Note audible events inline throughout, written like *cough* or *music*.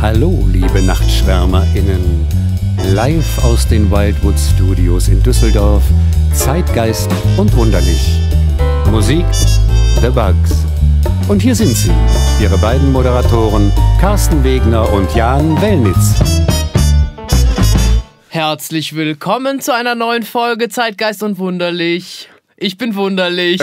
Hallo, liebe NachtschwärmerInnen. Live aus den Wildwood Studios in Düsseldorf. Zeitgeist und wunderlich. Musik The Bugs. Und hier sind sie, ihre beiden Moderatoren Carsten Wegner und Jan Wellnitz. Herzlich willkommen zu einer neuen Folge Zeitgeist und Wunderlich. Ich bin wunderlich.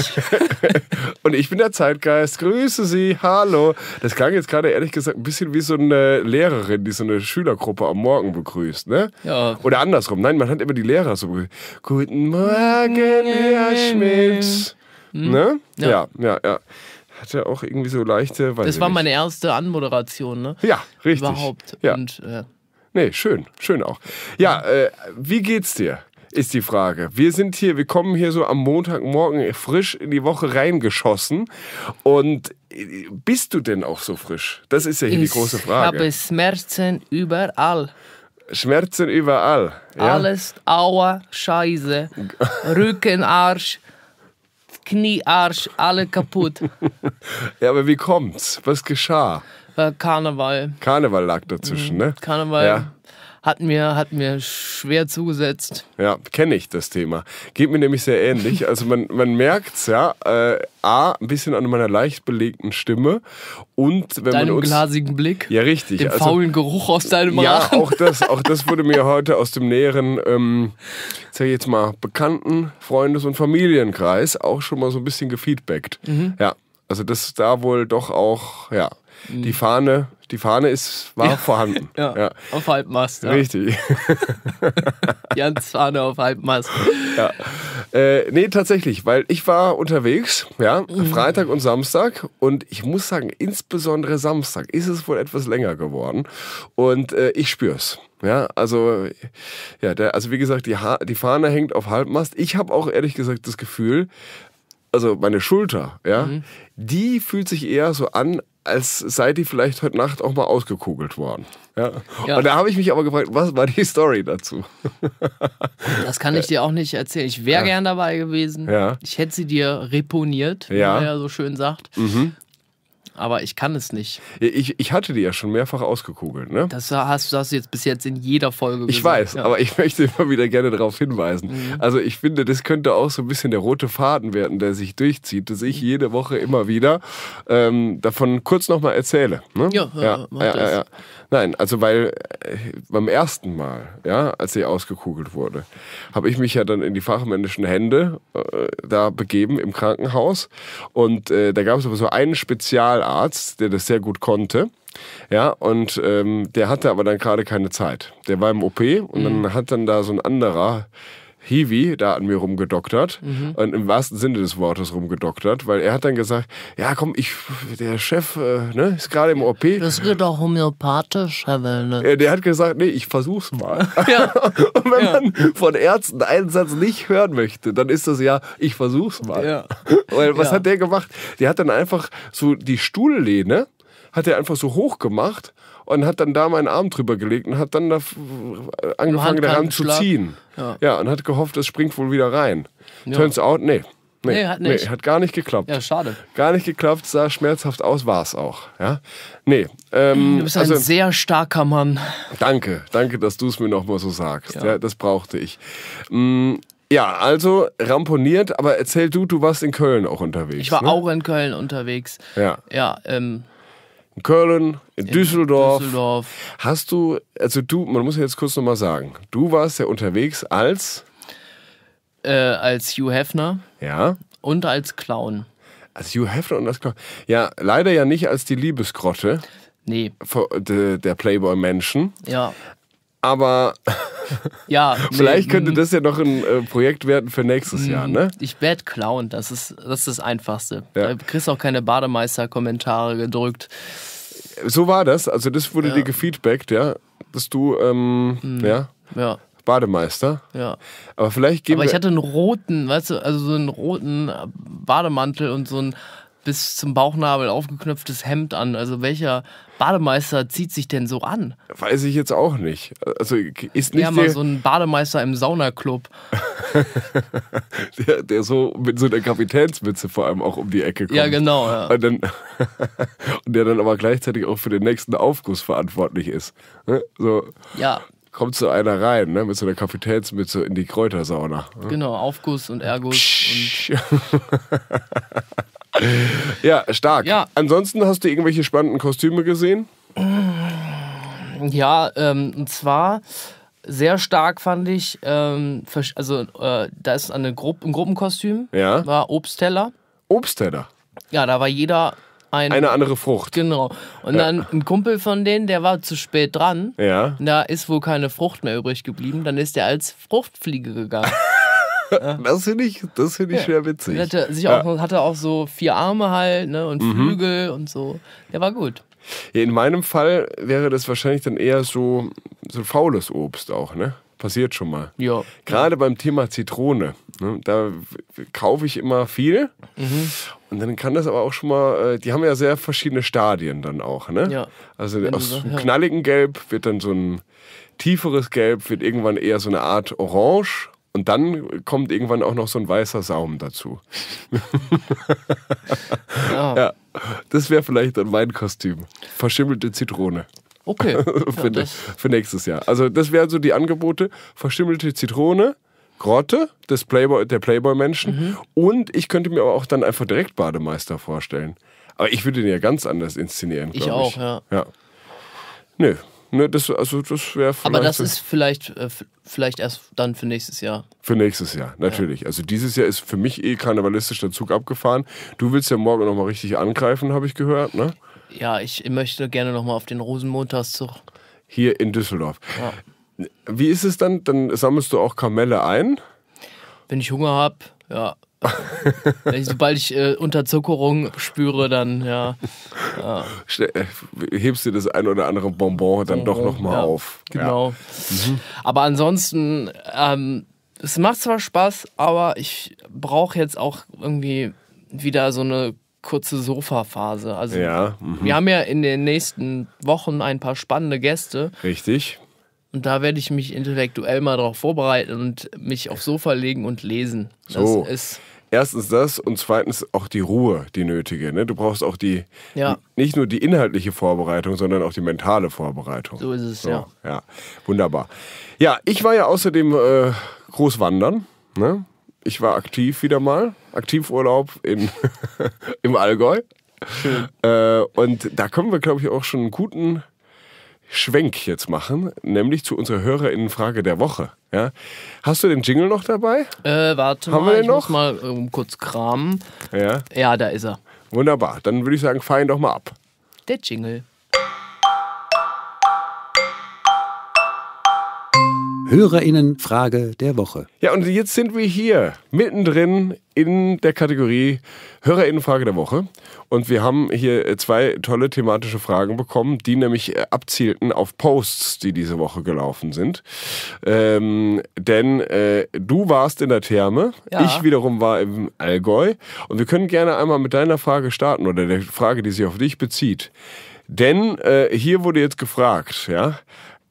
*laughs* Und ich bin der Zeitgeist. Grüße Sie. Hallo. Das klang jetzt gerade ehrlich gesagt ein bisschen wie so eine Lehrerin, die so eine Schülergruppe am Morgen begrüßt, ne? Ja. Oder andersrum. Nein, man hat immer die Lehrer so begrüßt. Guten Morgen, Herr Schmidt. Ne? Ja. Ja, ja, ja. Hatte auch irgendwie so leichte. weiß Das war nicht. meine erste Anmoderation, ne? Ja, richtig. Überhaupt. Ja. Und äh, Nee, schön, schön auch. Ja, äh, wie geht's dir? Ist die Frage. Wir sind hier, wir kommen hier so am Montagmorgen frisch in die Woche reingeschossen. Und äh, bist du denn auch so frisch? Das ist ja hier die große ich habe Frage. Schmerzen überall. Schmerzen überall. Ja? Alles Aua, Scheiße. *laughs* Rückenarsch, Kniearsch, alle kaputt. *laughs* ja, aber wie kommt's? Was geschah? Äh, Karneval. Karneval lag dazwischen, ne? Karneval Ja. Hat, mir, hat mir schwer zugesetzt. Ja, kenne ich das Thema. Geht mir nämlich sehr ähnlich. Also man, man merkt's ja, äh, A, ein bisschen an meiner leicht belegten Stimme und wenn Deinem man uns... glasigen Blick. Ja, richtig. Dem also- faulen Geruch aus deinem Ja, Rachen. auch das, auch das wurde mir *laughs* heute aus dem näheren, ähm, sag ich jetzt mal, Bekannten, Freundes- und Familienkreis auch schon mal so ein bisschen gefeedbackt. Mhm. Ja, also das ist da wohl doch auch, ja, die Fahne, die Fahne ist, war vorhanden. Mhm. *laughs* Ja, ja. auf Halbmast. Ja. Richtig. *laughs* Jans Fahne auf Halbmast. Ja. Äh, nee, tatsächlich, weil ich war unterwegs, ja, Freitag und Samstag und ich muss sagen, insbesondere Samstag ist es wohl etwas länger geworden und äh, ich spür's. Ja, also, ja, der, also wie gesagt, die, ha die Fahne hängt auf Halbmast. Ich habe auch ehrlich gesagt das Gefühl, also meine Schulter, ja, die fühlt sich eher so an, als sei die vielleicht heute Nacht auch mal ausgekugelt worden. Ja. Ja. Und da habe ich mich aber gefragt, was war die Story dazu? *laughs* Das kann ich dir auch nicht erzählen. Ich wäre gern dabei gewesen. Ja. Ich hätte sie dir reponiert, wie Ja. Mhm. man ja so schön sagt. Aber ich kann es nicht. Ich, ich hatte die ja schon mehrfach ausgekugelt, ne? Das hast, das hast du jetzt bis jetzt in jeder Folge Ich gesagt. weiß, Ja. aber ich möchte immer wieder gerne darauf hinweisen. Mhm. Also ich finde, das könnte auch so ein bisschen der rote Faden werden, der sich durchzieht, dass ich jede Woche immer wieder ähm, davon kurz nochmal erzähle. Ne? Ja, ja, mach das. Nein, also weil äh, beim ersten Mal, ja, als sie ausgekugelt wurde, habe ich mich ja dann in die fachmännischen Hände äh, da begeben im Krankenhaus und äh, da gab es aber so einen Spezialarzt, der das sehr gut konnte. Ja, und ähm, der hatte aber dann gerade keine Zeit. Der war im OP und dann hat dann da so ein anderer Hiwi da an mir rumgedoktert und im wahrsten Sinne des Wortes rumgedoktert, weil er hat dann gesagt, ja komm, ich, der Chef äh, ne, ist gerade im OP. Das wird doch homöopathisch, Herr Wellner. Äh, Der hat gesagt, nee, ich versuch's mal. *laughs* Ja. *laughs* Und wenn man von Ärzten einen Satz nicht hören möchte, dann ist das ja, ich versuch's mal. Ja. *laughs* Weil was Ja. hat der gemacht? Der hat dann einfach so die Stuhllehne, hat er einfach so hoch gemacht und hat dann da meinen Arm drüber gelegt und hat dann da angefangen daran zu ziehen. Ja. und hat gehofft, es springt wohl wieder rein. Turns out, nee. Nee, hat nicht. hat gar nicht geklappt. Ja, schade. Gar nicht geklappt, sah schmerzhaft aus, war es auch. Ja? Nee. Ähm, Du bist ein also, sehr starker Mann. Danke, danke, dass du es mir nochmal so sagst. Ja. das brauchte ich. Mm, ja, also ramponiert, aber erzähl du, du warst in Köln auch unterwegs. Ich war ne? auch in Köln unterwegs. Ja. Ja, ähm, In Köln, in, Düsseldorf. Düsseldorf. Hast du, also du, man muss jetzt kurz nochmal sagen, du warst ja unterwegs als, Äh, als Hugh Hefner ja, und als Clown. als Hugh Hefner und das, ja, leider ja nicht als die Liebesgrotte Nee, der Playboy-Menschen, ja. Aber *laughs* Ja, nee, vielleicht könnte mm, das ja noch ein äh, Projekt werden für nächstes Jahr, ne? Ich werde Clown, das ist, das ist das Einfachste. Ja. Da kriegst auch keine Bademeister-Kommentare gedrückt. So war das, also das wurde dir gefeedbackt, ja, dass du, ähm, Hm. ja, Ja, Bademeister. ja. Aber vielleicht geben Aber ich hatte einen roten, weißt du, also so einen roten Bademantel und so ein bis zum Bauchnabel aufgeknöpftes Hemd an. Also welcher Bademeister zieht sich denn so an? Weiß ich jetzt auch nicht. Also ist nicht Ja, mal so ein Bademeister im Saunaclub. *laughs* der, der so mit so einer Kapitänsmütze vor allem auch um die Ecke kommt. Ja, genau. Ja. Und, dann, *laughs* und der dann aber gleichzeitig auch für den nächsten Aufguss verantwortlich ist. Ne? So ja, kommt so einer rein, ne, mit so einer Kapitänsmütze in die Kräutersauna. genau. Aufguss und Erguss. Und *laughs* Ja, stark. Ja. Ansonsten hast du irgendwelche spannenden Kostüme gesehen? ja, ähm, und zwar sehr stark fand ich, ähm, also äh, da ist eine Gru ein Gruppenkostüm, Ja. war Obstteller. Obstteller. Ja, da war jeder ein. Eine andere Frucht. Genau. Und dann ein Kumpel von denen, der war zu spät dran. Ja. Da ist wohl keine Frucht mehr übrig geblieben. Dann ist er als Fruchtfliege gegangen. *laughs* *laughs* Das finde ich, das finde ich schwer Er witzig. hatte, sich Ja. auch, hatte auch so vier Arme halt ne, und Flügel und so. Der war gut. Ja, in meinem Fall wäre das wahrscheinlich dann eher so, so faules Obst auch, ne? Passiert schon mal. Ja. Gerade beim Thema Zitrone, ne, da kaufe ich immer viel. Mhm. Und dann kann das aber auch schon mal, äh, die haben ja sehr verschiedene Stadien dann auch, ne? Ja. Also Wenn aus so- einem ja. knalligen Gelb wird dann so ein tieferes Gelb, wird irgendwann eher so eine Art Orange. Und dann kommt irgendwann auch noch so ein weißer Saum dazu. *laughs* Ja. Ja, das wäre vielleicht dann mein Kostüm. Verschimmelte Zitrone. Okay. *laughs* für, das- für nächstes Jahr. Also das wären so die Angebote. Verschimmelte Zitrone, Grotte des Playboy, der Playboy-Menschen Mhm. und ich könnte mir aber auch dann einfach direkt Bademeister vorstellen. Aber ich würde den ja ganz anders inszenieren, Ich glaub auch, ich. ja. ja. Nö, Nö, das, also das wäre Aber das ist vielleicht, äh, vielleicht erst dann für nächstes Jahr. für nächstes Jahr, natürlich. Also dieses Jahr ist für mich eh karnevalistisch der Zug abgefahren. Du willst ja morgen nochmal richtig angreifen, habe ich gehört, ne? Ja, ich möchte gerne nochmal auf den Rosenmontagszug. Hier in Düsseldorf. Wie ist es dann? Dann sammelst du auch Kamelle ein? Wenn ich Hunger habe, ja. Sobald ich äh, Unterzuckerung spüre, dann ja. Ste- äh, hebst dir das ein oder andere Bonbon dann doch nochmal ja, auf. Genau. Aber ansonsten, ähm, es macht zwar Spaß, aber ich brauche jetzt auch irgendwie wieder so eine kurze Sofa-Phase. Also Ja, mhm. wir haben ja in den nächsten Wochen ein paar spannende Gäste richtig. Und da werde ich mich intellektuell mal darauf vorbereiten und mich aufs Sofa legen und lesen. Das So. ist Erstens das und zweitens auch die Ruhe, die nötige. Ne? Du brauchst auch die, Ja. nicht nur die inhaltliche Vorbereitung, sondern auch die mentale Vorbereitung. so ist es, So, ja. ja. Wunderbar. Ja, ich war ja außerdem äh, groß wandern. Ne? Ich war aktiv wieder mal. Aktivurlaub in, *laughs* im Allgäu. Äh, und da können wir, glaube ich, auch schon einen guten Schwenk jetzt machen, nämlich zu unserer HörerInnenfrage der Woche. Ja? Hast du den Jingle noch dabei? Äh, warte Haben mal, wir den ich muss noch? mal ähm, kurz kramen. Ja. Ja, da ist er. Wunderbar. Dann würde ich sagen, ihn doch mal ab. Der Jingle. HörerInnen Frage der Woche. Ja, und jetzt sind wir hier mittendrin in der Kategorie HörerInnenfrage der Woche. Und wir haben hier äh, zwei tolle thematische Fragen bekommen, die nämlich äh, abzielten auf Posts, die diese Woche gelaufen sind. Ähm, denn äh, du warst in der Therme, Ja. ich wiederum war im Allgäu. Und wir können gerne einmal mit deiner Frage starten oder der Frage, die sich auf dich bezieht. Denn äh, hier wurde jetzt gefragt, ja,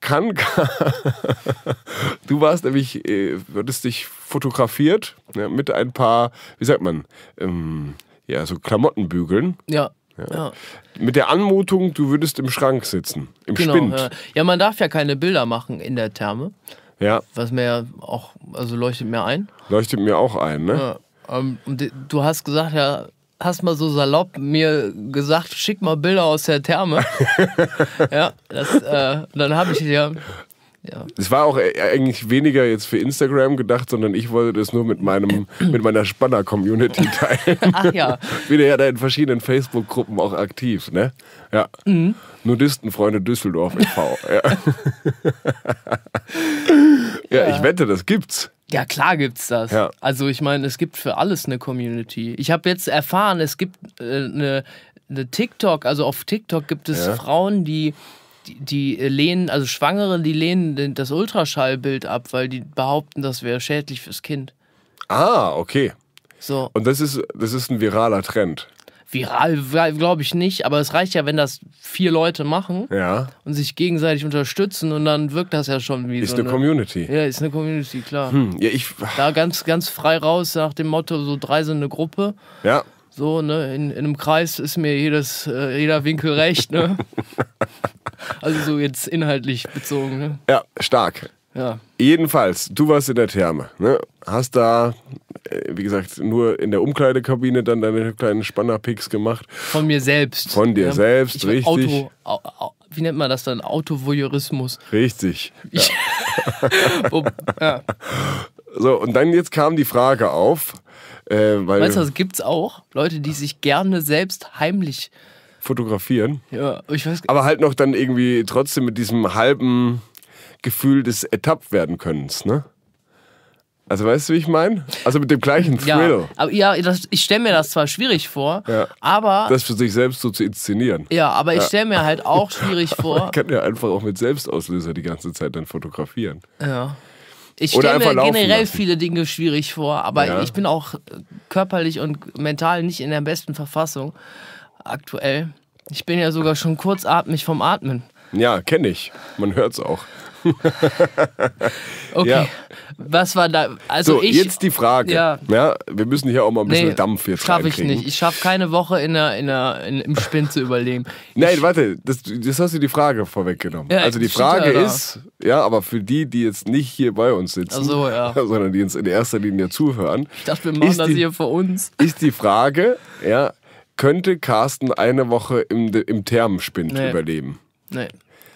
kann, *laughs* du warst nämlich, äh, würdest dich fotografiert ja, mit ein paar, wie sagt man, ähm, ja, so Klamottenbügeln. Ja. Ja, Mit der Anmutung, du würdest im Schrank sitzen, im genau. Spind. Ja. ja, man darf ja keine Bilder machen in der Therme, Ja, was mir ja auch, also leuchtet mir ein. leuchtet mir auch ein, ne? Ja. Ähm, und di- du hast gesagt, ja, hast mal so salopp mir gesagt, schick mal Bilder aus der Therme. *laughs* ja, das, äh, dann habe ich ja, ja, Es war auch eigentlich weniger jetzt für Instagram gedacht, sondern ich wollte das nur mit meinem, mit meiner Spanner-Community teilen. *laughs* ach ja, *laughs* Bin ja da in verschiedenen Facebook-Gruppen auch aktiv, ne? Ja. Mhm. Nudistenfreunde Düsseldorf e.V. Ja. ja, ich wette, das gibt's. Ja, klar gibt's das. Ja. Also ich meine, es gibt für alles eine Community. Ich habe jetzt erfahren, es gibt äh, eine, eine TikTok, also auf TikTok gibt es Ja. Frauen, die, die, lehnen, also Schwangere, die lehnen das Ultraschallbild ab, weil die behaupten, das wäre schädlich fürs Kind. Ah, okay. So, Und das ist, das ist ein viraler Trend. Viral glaube ich nicht, aber es reicht ja, wenn das vier Leute machen Ja. und sich gegenseitig unterstützen und dann wirkt das ja schon wie Ist so eine Community. Ja, ist eine Community, klar. Hm, ja, ich. Da ganz, ganz frei raus nach dem Motto, so drei sind eine Gruppe. Ja. So, ne, in, in einem Kreis ist mir jedes, äh, jeder Winkel recht, ne? *laughs* also so jetzt inhaltlich bezogen, ne? Ja, stark. Ja. Jedenfalls, du warst in der Therme, ne? Hast da, äh, wie gesagt, nur in der Umkleidekabine dann deine kleinen Spannerpicks gemacht. Von mir selbst. Von dir ja. selbst, ich, richtig. Auto, au, au, wie nennt man das dann? Autovoyeurismus. Richtig. Ich, *laughs* Wo, ja. So, und dann jetzt kam die Frage auf, äh, weil Weißt du, das gibt's auch? Leute, die sich gerne selbst heimlich. fotografieren, Ja, ich weiß aber halt noch dann irgendwie trotzdem mit diesem halben Gefühl des Etapp werden Könnens, ne? Also weißt du, wie ich meine? Also mit dem gleichen Ja, Thrill, aber ja, das, ich stelle mir das zwar schwierig vor, Ja. aber das für sich selbst so zu inszenieren. ja, aber ich stelle mir halt auch schwierig *laughs* vor. Man kann ja einfach auch mit Selbstauslöser die ganze Zeit dann fotografieren. Ja. Ich stelle mir generell lassen. viele Dinge schwierig vor, aber Ja. ich bin auch körperlich und mental nicht in der besten Verfassung aktuell. Ich bin ja sogar schon kurzatmig vom Atmen. Ja, kenne ich. Man hört's auch. *laughs* Okay. Ja. Was war da? Also So, ich. jetzt die Frage. Ja. Ja, wir müssen hier auch mal ein bisschen Dampf jetzt schaffe ich nicht. Ich schaffe keine Woche in der, in der, in, im Spind zu überleben. *laughs* Nein, warte, das, das hast du die Frage vorweggenommen. Ja, also die ja Frage ist, ja, aber für die, die jetzt nicht hier bei uns sitzen, so, *laughs* sondern die uns in erster Linie zuhören, Ich dachte, wir machen ist das die, hier für uns. ist die Frage, ja, könnte Carsten eine Woche im, im Thermenspind Nee. überleben? Nee.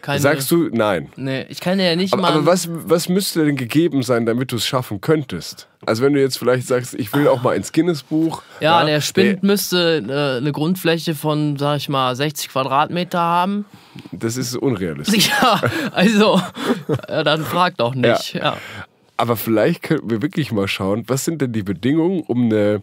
Keine, Sagst du nein? Nee, ich kann ja nicht Aber, mal. aber was, was müsste denn gegeben sein, damit du es schaffen könntest? Also wenn du jetzt vielleicht sagst, ich will auch mal ins Guinness-Buch. ja, der Spind müsste äh, eine Grundfläche von, sag ich mal, 60 Quadratmeter haben. Das ist unrealistisch. *laughs* Ja, also, ja, dann frag doch nicht. Ja. Aber vielleicht könnten wir wirklich mal schauen, was sind denn die Bedingungen, um, eine,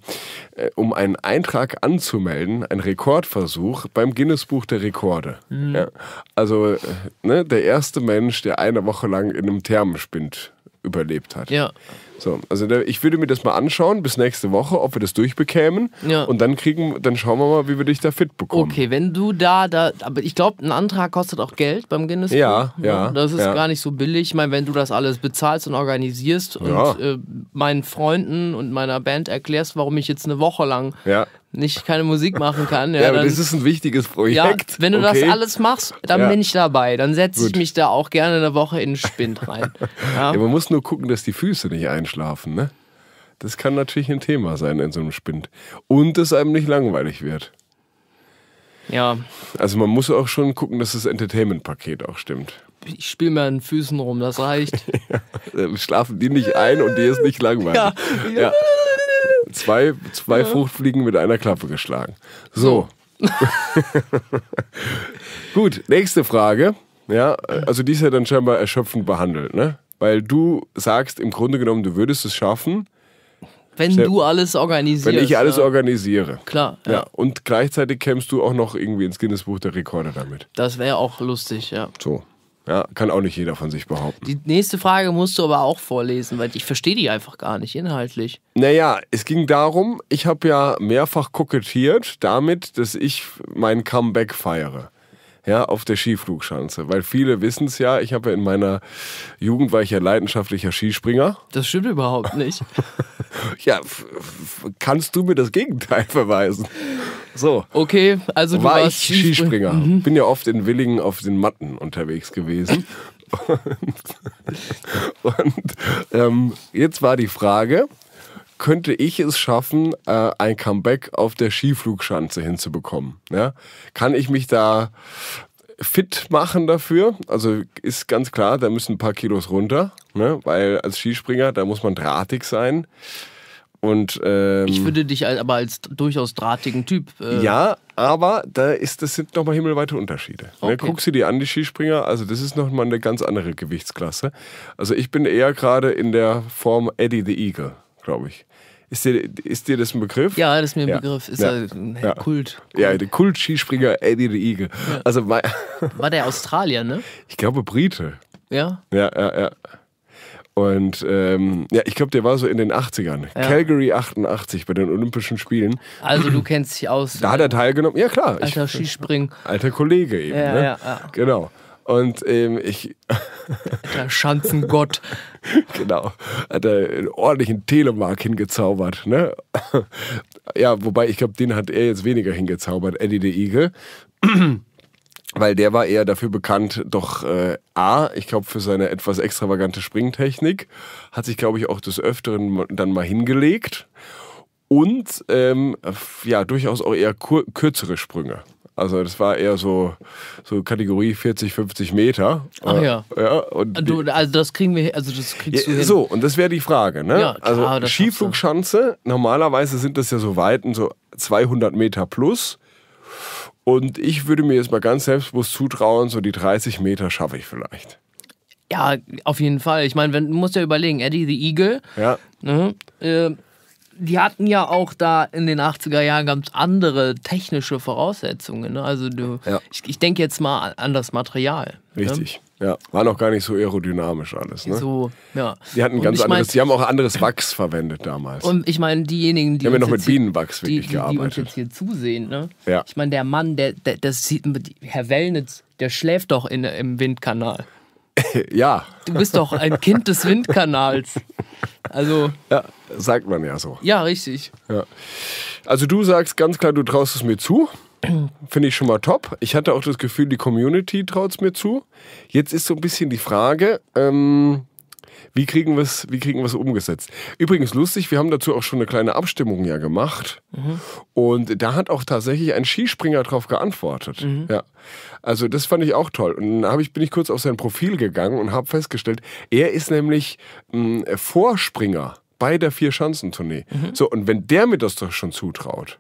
äh, um einen Eintrag anzumelden, einen Rekordversuch beim Guinness-Buch der Rekorde. Mhm. Ja. Also äh, ne, der erste Mensch, der eine Woche lang in einem Thermenspind überlebt hat. ja. So, also der, ich würde mir das mal anschauen bis nächste Woche, ob wir das durchbekämen. Ja. Und dann kriegen, dann schauen wir mal, wie wir dich da fit bekommen. Okay, wenn du da, da aber ich glaube, ein Antrag kostet auch Geld beim Guinness. Ja, ja, Das ist ja. gar nicht so billig. Ich meine, wenn du das alles bezahlst und organisierst und äh, meinen Freunden und meiner Band erklärst, warum ich jetzt eine Woche lang Ja. Nicht keine Musik machen kann, ja, Ja, aber dann, das ist ein wichtiges ja Projekt. wenn du okay. das alles machst, dann Ja. bin ich dabei. Dann setze ich mich da auch gerne eine Woche in den Spind rein. *laughs* Ja. Ja, man muss nur gucken, dass die Füße nicht einschlafen, ne? Das kann natürlich ein Thema sein in so einem Spind. Und es einem nicht langweilig wird. ja, Also man muss auch schon gucken, dass das Entertainment-Paket auch stimmt. ich spiele mir an den Füßen rum, das reicht. *laughs* Äh, Schlafen die nicht ein und dir ist nicht *laughs* langweilig. Ja. Ja. Zwei, zwei Fruchtfliegen mit einer Klappe geschlagen. So. *laughs* Gut, nächste Frage. Ja, also die ist ja dann scheinbar erschöpfend behandelt, ne? Weil du sagst im Grunde genommen, du würdest es schaffen, Wenn du alles organisierst. wenn ich alles ja. organisiere. Klar, ja. Ja. Und gleichzeitig kämst du auch noch irgendwie ins Guinness-Buch der Rekorde damit. Das wäre auch lustig, ja. So. Ja, kann auch nicht jeder von sich behaupten. Die nächste Frage musst du aber auch vorlesen, weil ich verstehe die einfach gar nicht inhaltlich. Naja, es ging darum, ich habe ja mehrfach kokettiert damit, dass ich mein Comeback feiere. Ja, auf der Skiflugschanze. Weil viele wissen es ja, ich habe ja in meiner Jugend war ich ja leidenschaftlicher Skispringer. Das stimmt überhaupt nicht. *laughs* Ja, kannst du mir das Gegenteil *laughs* verweisen? So. Okay, also du war ich warst Skispringer. Bin ja oft in Willingen auf den Matten unterwegs gewesen. und *laughs* und ähm, jetzt war die Frage, könnte ich es schaffen, äh, ein Comeback auf der Skiflugschanze hinzubekommen? Ja? Kann ich mich da fit machen dafür? Also ist ganz klar, da müssen ein paar Kilos runter, ne? weil als Skispringer, da muss man drahtig sein. Und ähm, Ich würde dich aber als durchaus drahtigen Typ. Äh, ja, aber da ist, das sind nochmal himmelweite Unterschiede. Okay. Ne, guck sie dir an, die Skispringer, also das ist nochmal eine ganz andere Gewichtsklasse. Also ich bin eher gerade in der Form Eddie the Eagle, glaube ich. Ist dir, ist dir das ein Begriff? Ja, das ist mir ein Ja. Begriff. Ist Ja. ja. ein Ja. Kult. Ja, der Kult-Skispringer Eddie the Eagle. Also War der Australier, ne? ich glaube Brite. Ja. Ja, ja, ja. Und ähm, ja, ich glaube, der war so in den 80ern. Calgary 88 bei den Olympischen Spielen. Also du kennst dich aus. Da hat er teilgenommen. Ja, klar. Ich, Alter Skispringen. alter Kollege eben. Ja, ne? ja, ja. Genau. Und ähm, ich, Der Schanzengott. *laughs* genau, hat er einen ordentlichen Telemark hingezaubert. Ne? *laughs* ja, wobei ich glaube, den hat er jetzt weniger hingezaubert, Eddie the *clears throat* Eagle. Weil der war eher dafür bekannt, doch äh, A, ich glaube, für seine etwas extravagante Springtechnik, hat sich, glaube ich, auch des Öfteren dann mal hingelegt. Und ähm, ja, durchaus auch eher kürzere Sprünge. Also das war eher so, so Kategorie 40, 50 Meter. Ach ja. ja und Du, also das kriegen wir, also das kriegst du ja, hin. so, und das wäre die Frage. Ne? Ja, klar, also schaffst du. Skiflugschanze, normalerweise sind das ja so Weiten, so 200 Meter plus. Und ich würde mir jetzt mal ganz selbstbewusst zutrauen, so die 30 Meter schaffe ich vielleicht. Ja, auf jeden Fall. Ich meine, du musst ja überlegen, Eddie the Eagle, Ja, ne, äh, die hatten ja auch da in den 80er Jahren ganz andere technische Voraussetzungen. Ne? Also du, Ja. ich, ich denke jetzt mal an, das Material. richtig. Ja, war noch gar nicht so aerodynamisch alles. Ne? Ne? So, ja. Die hatten Und ganz ich mein- anderes, die haben auch anderes Wachs verwendet damals. Und ich meine, diejenigen, die, Die haben ja noch mit jetzt hier- Bienenwachs die, wirklich die, die uns gearbeitet. jetzt hier zusehen, ne? Ja. Ich meine, der Mann, der, der das sieht, Herr Wellnitz, der schläft doch in, im Windkanal. *laughs* ja, Du bist doch ein Kind des Windkanals. *laughs* Also, ja, sagt man ja so. ja, richtig. Ja. Also du sagst ganz klar, du traust es mir zu. *clears throat* Finde ich schon mal top. Ich hatte auch das Gefühl, die Community traut es mir zu. Jetzt ist so ein bisschen die Frage, ähm, wie kriegen wir es wie kriegen wir es umgesetzt? Übrigens lustig, wir haben dazu auch schon eine kleine Abstimmung ja gemacht. Und da hat auch tatsächlich ein Skispringer drauf geantwortet. Ja. Also das fand ich auch toll. Und dann ich, bin ich kurz auf sein Profil gegangen und habe festgestellt, er ist nämlich mh, Vorspringer bei der Vier-Schanzentournee. So, und wenn der mir das doch schon zutraut,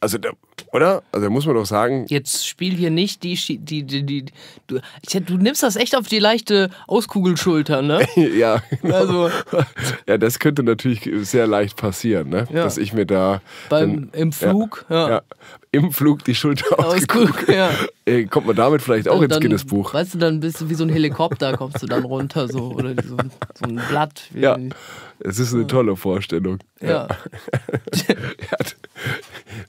also der, oder? Also da muss man doch sagen, Jetzt spiel hier nicht die, die, die, die du, du nimmst das echt auf die leichte Auskugelschulter, ne? *laughs* ja, genau. Also *laughs* ja, das könnte natürlich sehr leicht passieren, ne? Ja. dass ich mir da beim, im Flug, ja. ja, im Flug die Schulter. Auskugeln, *laughs* ja. Ey, Kommt man damit vielleicht auch ins Dann, Guinness-Buch? Weißt du, dann bist du wie so ein Helikopter, kommst du dann runter so oder so, ein- so ein Blatt. Ja, es ist eine tolle Vorstellung. ja. Ja,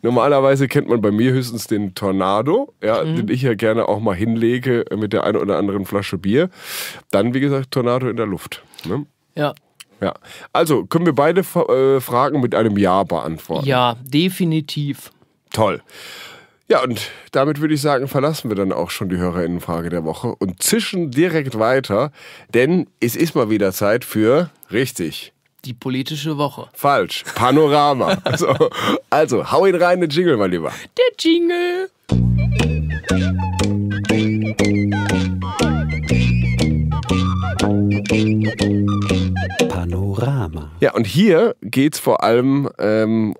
Normalerweise kennt man bei mir höchstens den Tornado, ja, Mhm. den ich ja gerne auch mal hinlege mit der einen oder anderen Flasche Bier. Dann, wie gesagt, Tornado in der Luft. Ne? ja. Ja. Also, können wir beide äh, Fragen mit einem Ja beantworten? Ja, definitiv. Toll. Ja, und damit würde ich sagen, verlassen wir dann auch schon die Hörerinnenfrage der Woche und zischen direkt weiter, denn es ist mal wieder Zeit für richtig. Die politische Woche. Falsch. Panorama. *laughs* also, also, hau ihn rein, den Jingle, mein Lieber. Der Jingle. Panorama. Ja, und hier geht es vor allem ähm,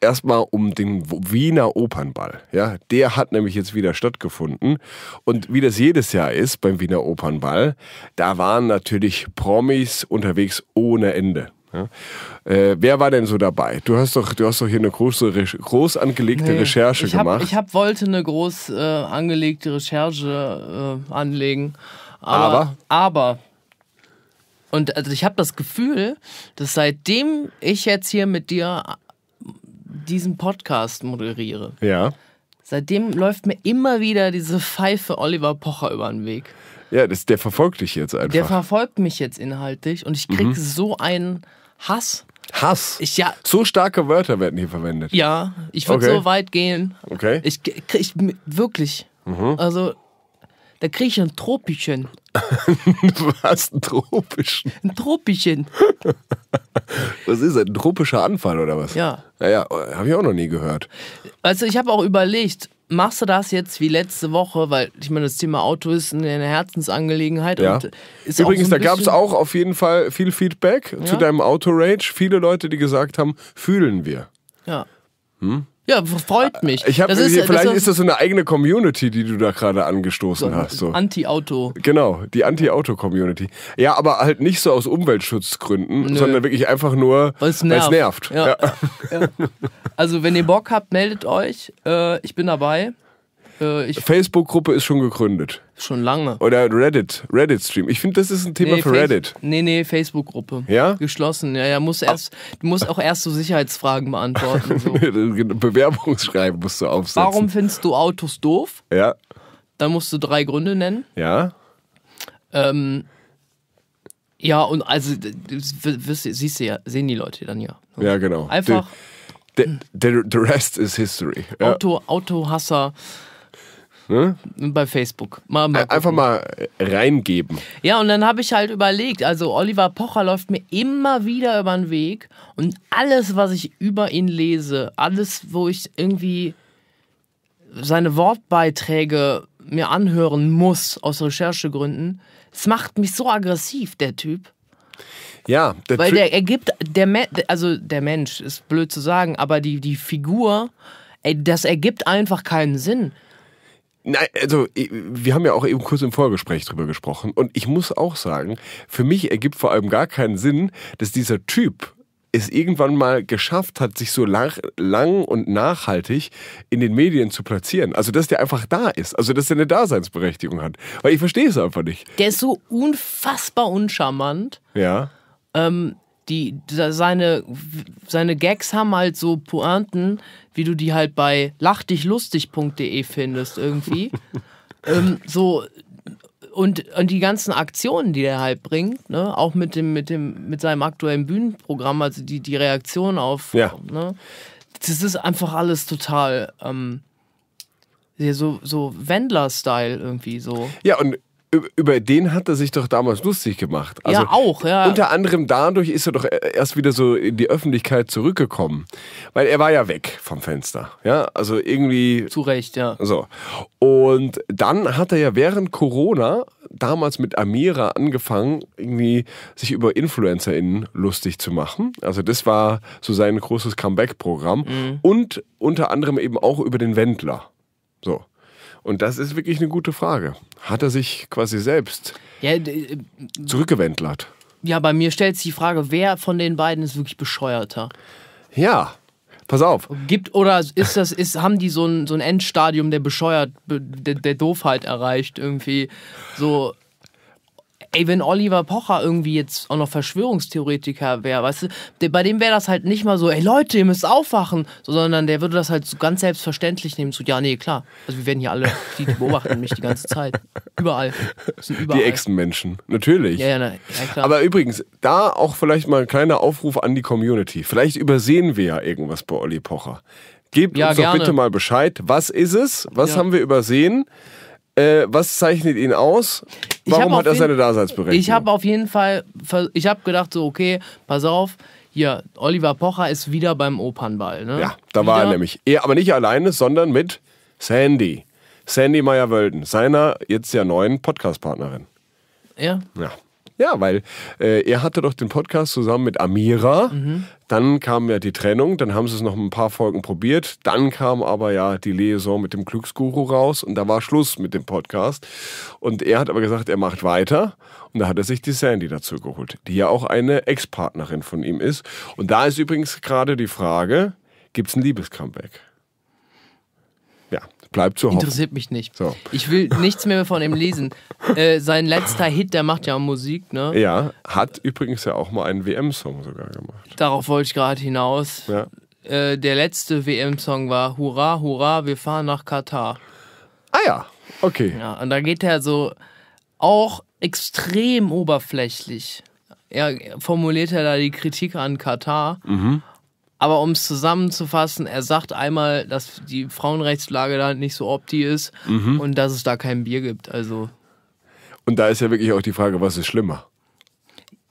erstmal um den Wiener Opernball. Ja, der hat nämlich jetzt wieder stattgefunden. Und wie das jedes Jahr ist beim Wiener Opernball, da waren natürlich Promis unterwegs ohne Ende. Ja. Äh, wer war denn so dabei? Du hast doch, du hast doch hier eine große, groß angelegte Nee, Recherche ich hab, gemacht. Ich hab, wollte eine groß äh, angelegte Recherche äh, anlegen. Aber? Aber. Und also ich habe das Gefühl, dass seitdem ich jetzt hier mit dir diesen Podcast moderiere, ja. seitdem läuft mir immer wieder diese Pfeife Oliver Pocher über den Weg. Ja, das, der verfolgt dich jetzt einfach. Der verfolgt mich jetzt inhaltlich und ich krieg Mhm. so einen Hass. Hass. Ich ja, so starke Wörter werden hier verwendet. ja, ich würde Okay. so weit gehen. Okay. Ich ich, wirklich. Mhm. Also, da krieg ich ein Tropichen. *laughs* Was? Ein tropischen? Ein Tropichen. Was ist das? Ein tropischer Anfall oder was? Ja. Naja, habe ich auch noch nie gehört. Also, ich habe auch überlegt, machst du das jetzt wie letzte Woche? Weil ich meine, das Thema Auto ist eine Herzensangelegenheit. Ja. Übrigens, so da gab es auch auf jeden Fall viel Feedback zu Ja. deinem Auto-Rage. Viele Leute, die gesagt haben, fühlen wir. Ja. Ja, freut mich. Ich habe Das ist- vielleicht das ist das so eine eigene Community, die du da gerade angestoßen hast. So. Anti-Auto. Genau, die Anti-Auto-Community. Ja, aber halt nicht so aus Umweltschutzgründen, Nö. sondern wirklich einfach nur, Weil es nervt. nervt. Ja. Ja. Also, wenn ihr Bock habt, meldet euch. Äh, ich bin dabei. Äh, Facebook-Gruppe ist schon gegründet. schon lange. Oder Reddit, Reddit-Stream. Ich finde, das ist ein Thema für Face- Reddit. Nee, nee, Facebook-Gruppe. Ja? Geschlossen. Ja, ja, muss erst, du musst auch erst so Sicherheitsfragen beantworten. So. *laughs* Bewerbungsschreiben musst du aufsetzen. Warum findest du Autos doof? Ja, Da musst du drei Gründe nennen. ja. Ähm, ja, und also, siehst du ja, sehen die Leute dann ja. Ja, genau. Einfach The, the, the rest is history. Ja. Auto, Autohasser Ne? bei Facebook. Mal, mal Einfach mal reingeben. Ja, und dann habe ich halt überlegt, also Oliver Pocher läuft mir immer wieder über den Weg und alles, was ich über ihn lese, alles, wo ich irgendwie seine Wortbeiträge mir anhören muss aus Recherchegründen, es macht mich so aggressiv, der Typ. Ja, der Weil der ergibt, der Me also der Mensch, ist blöd zu sagen, aber die, die Figur, ey, das ergibt einfach keinen Sinn. Nein, also wir haben ja auch eben kurz im Vorgespräch drüber gesprochen und ich muss auch sagen, für mich ergibt vor allem gar keinen Sinn, dass dieser Typ es irgendwann mal geschafft hat, sich so lang, lang und nachhaltig in den Medien zu platzieren. Also dass der einfach da ist, also dass er eine Daseinsberechtigung hat. Weil ich verstehe es einfach nicht. Der ist so unfassbar uncharmant. Ja. ähm, die, seine, seine Gags haben halt so Pointen, wie du die halt bei lachdichlustig.de findest irgendwie. *laughs* ähm, so und, und die ganzen Aktionen, die der halt bringt, ne, auch mit dem, mit dem, mit seinem aktuellen Bühnenprogramm, also die, die Reaktion auf, Ja. ne, das ist einfach alles total ähm, so, so Wendler-Style irgendwie so. Ja, und über den hat er sich doch damals lustig gemacht. Also ja, auch, ja. Unter anderem dadurch ist er doch erst wieder so in die Öffentlichkeit zurückgekommen. Weil er war ja weg vom Fenster. Ja, also irgendwie zu Recht, ja. so. Und dann hat er ja während Corona damals mit Amira angefangen, irgendwie sich über InfluencerInnen lustig zu machen. Also das war so sein großes Comeback-Programm. Und unter anderem eben auch über den Wendler. So. Und das ist wirklich eine gute Frage. Hat er sich quasi selbst Ja, d- zurückgewendlert? Ja, bei mir stellt sich die Frage, wer von den beiden ist wirklich bescheuerter? Ja. Pass auf. Gibt oder ist das ist haben die so ein, so ein Endstadium der bescheuert der, der Doofheit erreicht irgendwie so Ey, wenn Oliver Pocher irgendwie jetzt auch noch Verschwörungstheoretiker wäre, weißt du, der, bei dem wäre das halt nicht mal so, ey Leute, ihr müsst aufwachen, so, sondern der würde das halt so ganz selbstverständlich nehmen, so, ja, nee, klar. Also wir werden hier alle, die, die beobachten mich die ganze Zeit. Überall. Überall. Die Echsenmenschen. Natürlich. Ja, ja, na, ja, klar. Aber übrigens, da auch vielleicht mal ein kleiner Aufruf an die Community. Vielleicht übersehen wir ja irgendwas bei Olli Pocher. Gebt Ja, uns doch gerne. bitte mal Bescheid. Was ist es? Was Ja. haben wir übersehen? Äh, was zeichnet ihn aus? Warum hat er seine Daseinsberechtigung? Ich habe auf jeden Fall, ich habe gedacht so, okay, pass auf, hier, Oliver Pocher ist wieder beim Opernball. Ne? ja, da war er Wieder. nämlich. Er aber nicht alleine, sondern mit Sandy. Sandy Meyer-Wölden, seiner jetzt ja neuen Podcast-Partnerin. Ja, Ja. Ja, weil äh, er hatte doch den Podcast zusammen mit Amira. Dann kam ja die Trennung, dann haben sie es noch ein paar Folgen probiert. Dann kam aber ja die Liaison mit dem Glücksguru raus und da war Schluss mit dem Podcast. Und er hat aber gesagt, er macht weiter. Und da hat er sich die Sandy dazu geholt, die ja auch eine Ex-Partnerin von ihm ist. Und da ist übrigens gerade die Frage, gibt es ein Liebescomeback? Ja, bleibt zu hoffen. interessiert mich nicht. So. Ich will nichts mehr von ihm lesen. Äh, sein letzter Hit, der macht ja Musik, ne? Ja, hat übrigens ja auch mal einen WM-Song sogar gemacht. Darauf wollte ich gerade hinaus. Ja. Äh, der letzte WM-Song war Hurra, Hurra, wir fahren nach Katar. Ah ja, okay. Ja, und da geht er so auch extrem oberflächlich. Ja, formuliert er da die Kritik an Katar. Aber um es zusammenzufassen, er sagt einmal, dass die Frauenrechtslage da nicht so opti ist und dass es da kein Bier gibt. Also, Und da ist ja wirklich auch die Frage, was ist schlimmer?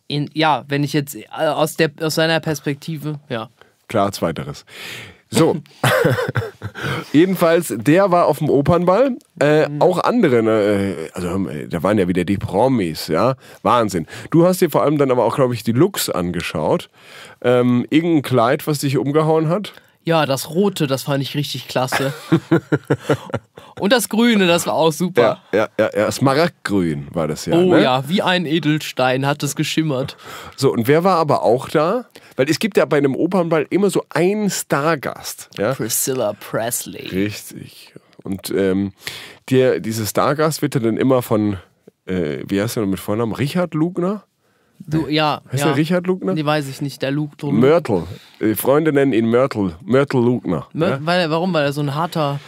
in, ja, wenn ich jetzt äh, aus, der, aus seiner Perspektive, ja. Klar, zweiteres. So, *laughs* jedenfalls, der war auf dem Opernball. Äh, Auch andere, ne, äh, also da waren ja wieder die Promis, ja, Wahnsinn. Du hast dir vor allem dann aber auch, glaube ich, die Looks angeschaut. Ähm, irgendein Kleid, was dich umgehauen hat? Ja, das Rote, das fand ich richtig klasse. *laughs* und das Grüne, das war auch super. ja, ja, ja, Smaragdgrün war das ja. Oh ne? ja, wie ein Edelstein hat es geschimmert. So, und wer war aber auch da? Weil es gibt ja bei einem Opernball immer so einen Stargast, ja. Priscilla Presley. Richtig. Und ähm, der, dieser Stargast wird ja dann immer von, äh, wie heißt er noch mit Vornamen? Richard Lugner? Du, ja. Heißt ja. der Richard Lugner? Nee, weiß ich nicht. Der drum. Mörtel. Freunde nennen ihn Mörtel. Mörtel Lugner. Mör- ja? weil, warum? Weil er so ein harter.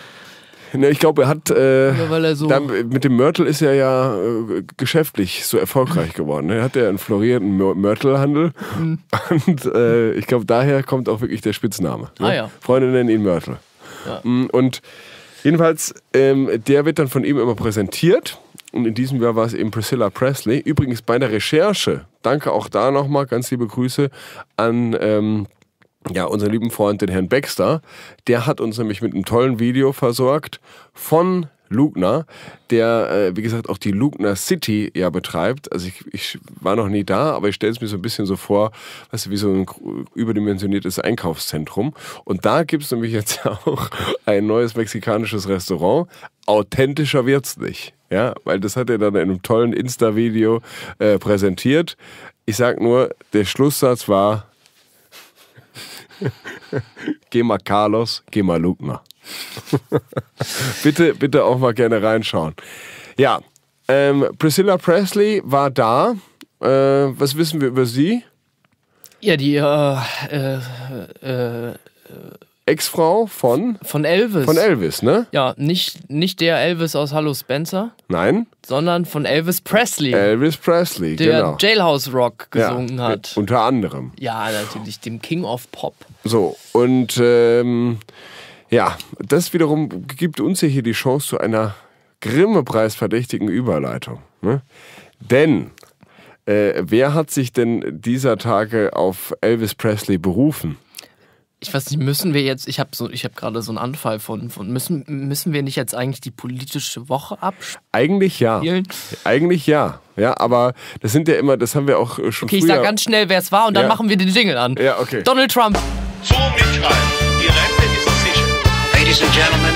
Ne, ich glaube, er hat. Äh, er so. da, mit dem Mörtel ist er ja äh, geschäftlich so erfolgreich geworden. Ne? Er hat ja einen florierenden Mör- Mörtelhandel. Mhm. *laughs* Und äh, ich glaube, daher kommt auch wirklich der Spitzname. Ne? Ah, ja. Freunde nennen ihn Mörtel. Ja. Mm, Und jedenfalls, ähm, der wird dann von ihm immer präsentiert. Und in diesem Jahr war es eben Priscilla Presley. Übrigens bei der Recherche, danke auch da nochmal, ganz liebe Grüße an ähm, ja, unseren lieben Freund, den Herrn Baxter. Der hat uns nämlich mit einem tollen Video versorgt von Lugner, der, äh, wie gesagt, auch die Lugner City ja betreibt. Also ich, ich war noch nie da, aber ich stelle es mir so ein bisschen so vor, weißt du, wie so ein überdimensioniertes Einkaufszentrum. Und da gibt es nämlich jetzt *laughs* auch ein neues mexikanisches Restaurant. Authentischer wird's nicht. Ja, weil das hat er dann in einem tollen Insta-Video äh, präsentiert. Ich sag nur, der Schlusssatz war, *laughs* geh mal Carlos, geh mal Lugner. *laughs* bitte, bitte auch mal gerne reinschauen. Ja, ähm, Priscilla Presley war da. Äh, was wissen wir über sie? ja, die äh, äh, äh, Ex-Frau von, von Elvis. von Elvis, ne? Ja, nicht, nicht der Elvis aus Hallo Spencer, Nein, sondern von Elvis Presley, Elvis Presley, der genau. Jailhouse Rock Ja, gesungen hat. Unter anderem. Ja, natürlich, dem King of Pop. So, und ähm, ja, das wiederum gibt uns ja hier die Chance zu einer Grimme-Preisverdächtigen Überleitung. Ne? Denn äh, wer hat sich denn dieser Tage auf Elvis Presley berufen? Ich weiß nicht, müssen wir jetzt, ich habe so, ich habe gerade so einen Anfall von, von müssen, müssen wir nicht jetzt eigentlich die politische Woche abspielen? Eigentlich ja. Eigentlich ja. Ja, aber das sind ja immer, das haben wir auch äh, schon Okay, ich früher. sag ganz schnell, wer es war und dann Ja. machen wir den Jingle an. Ja, okay. Donald Trump. So mitschreiben. Die Rente. Ladies and gentlemen,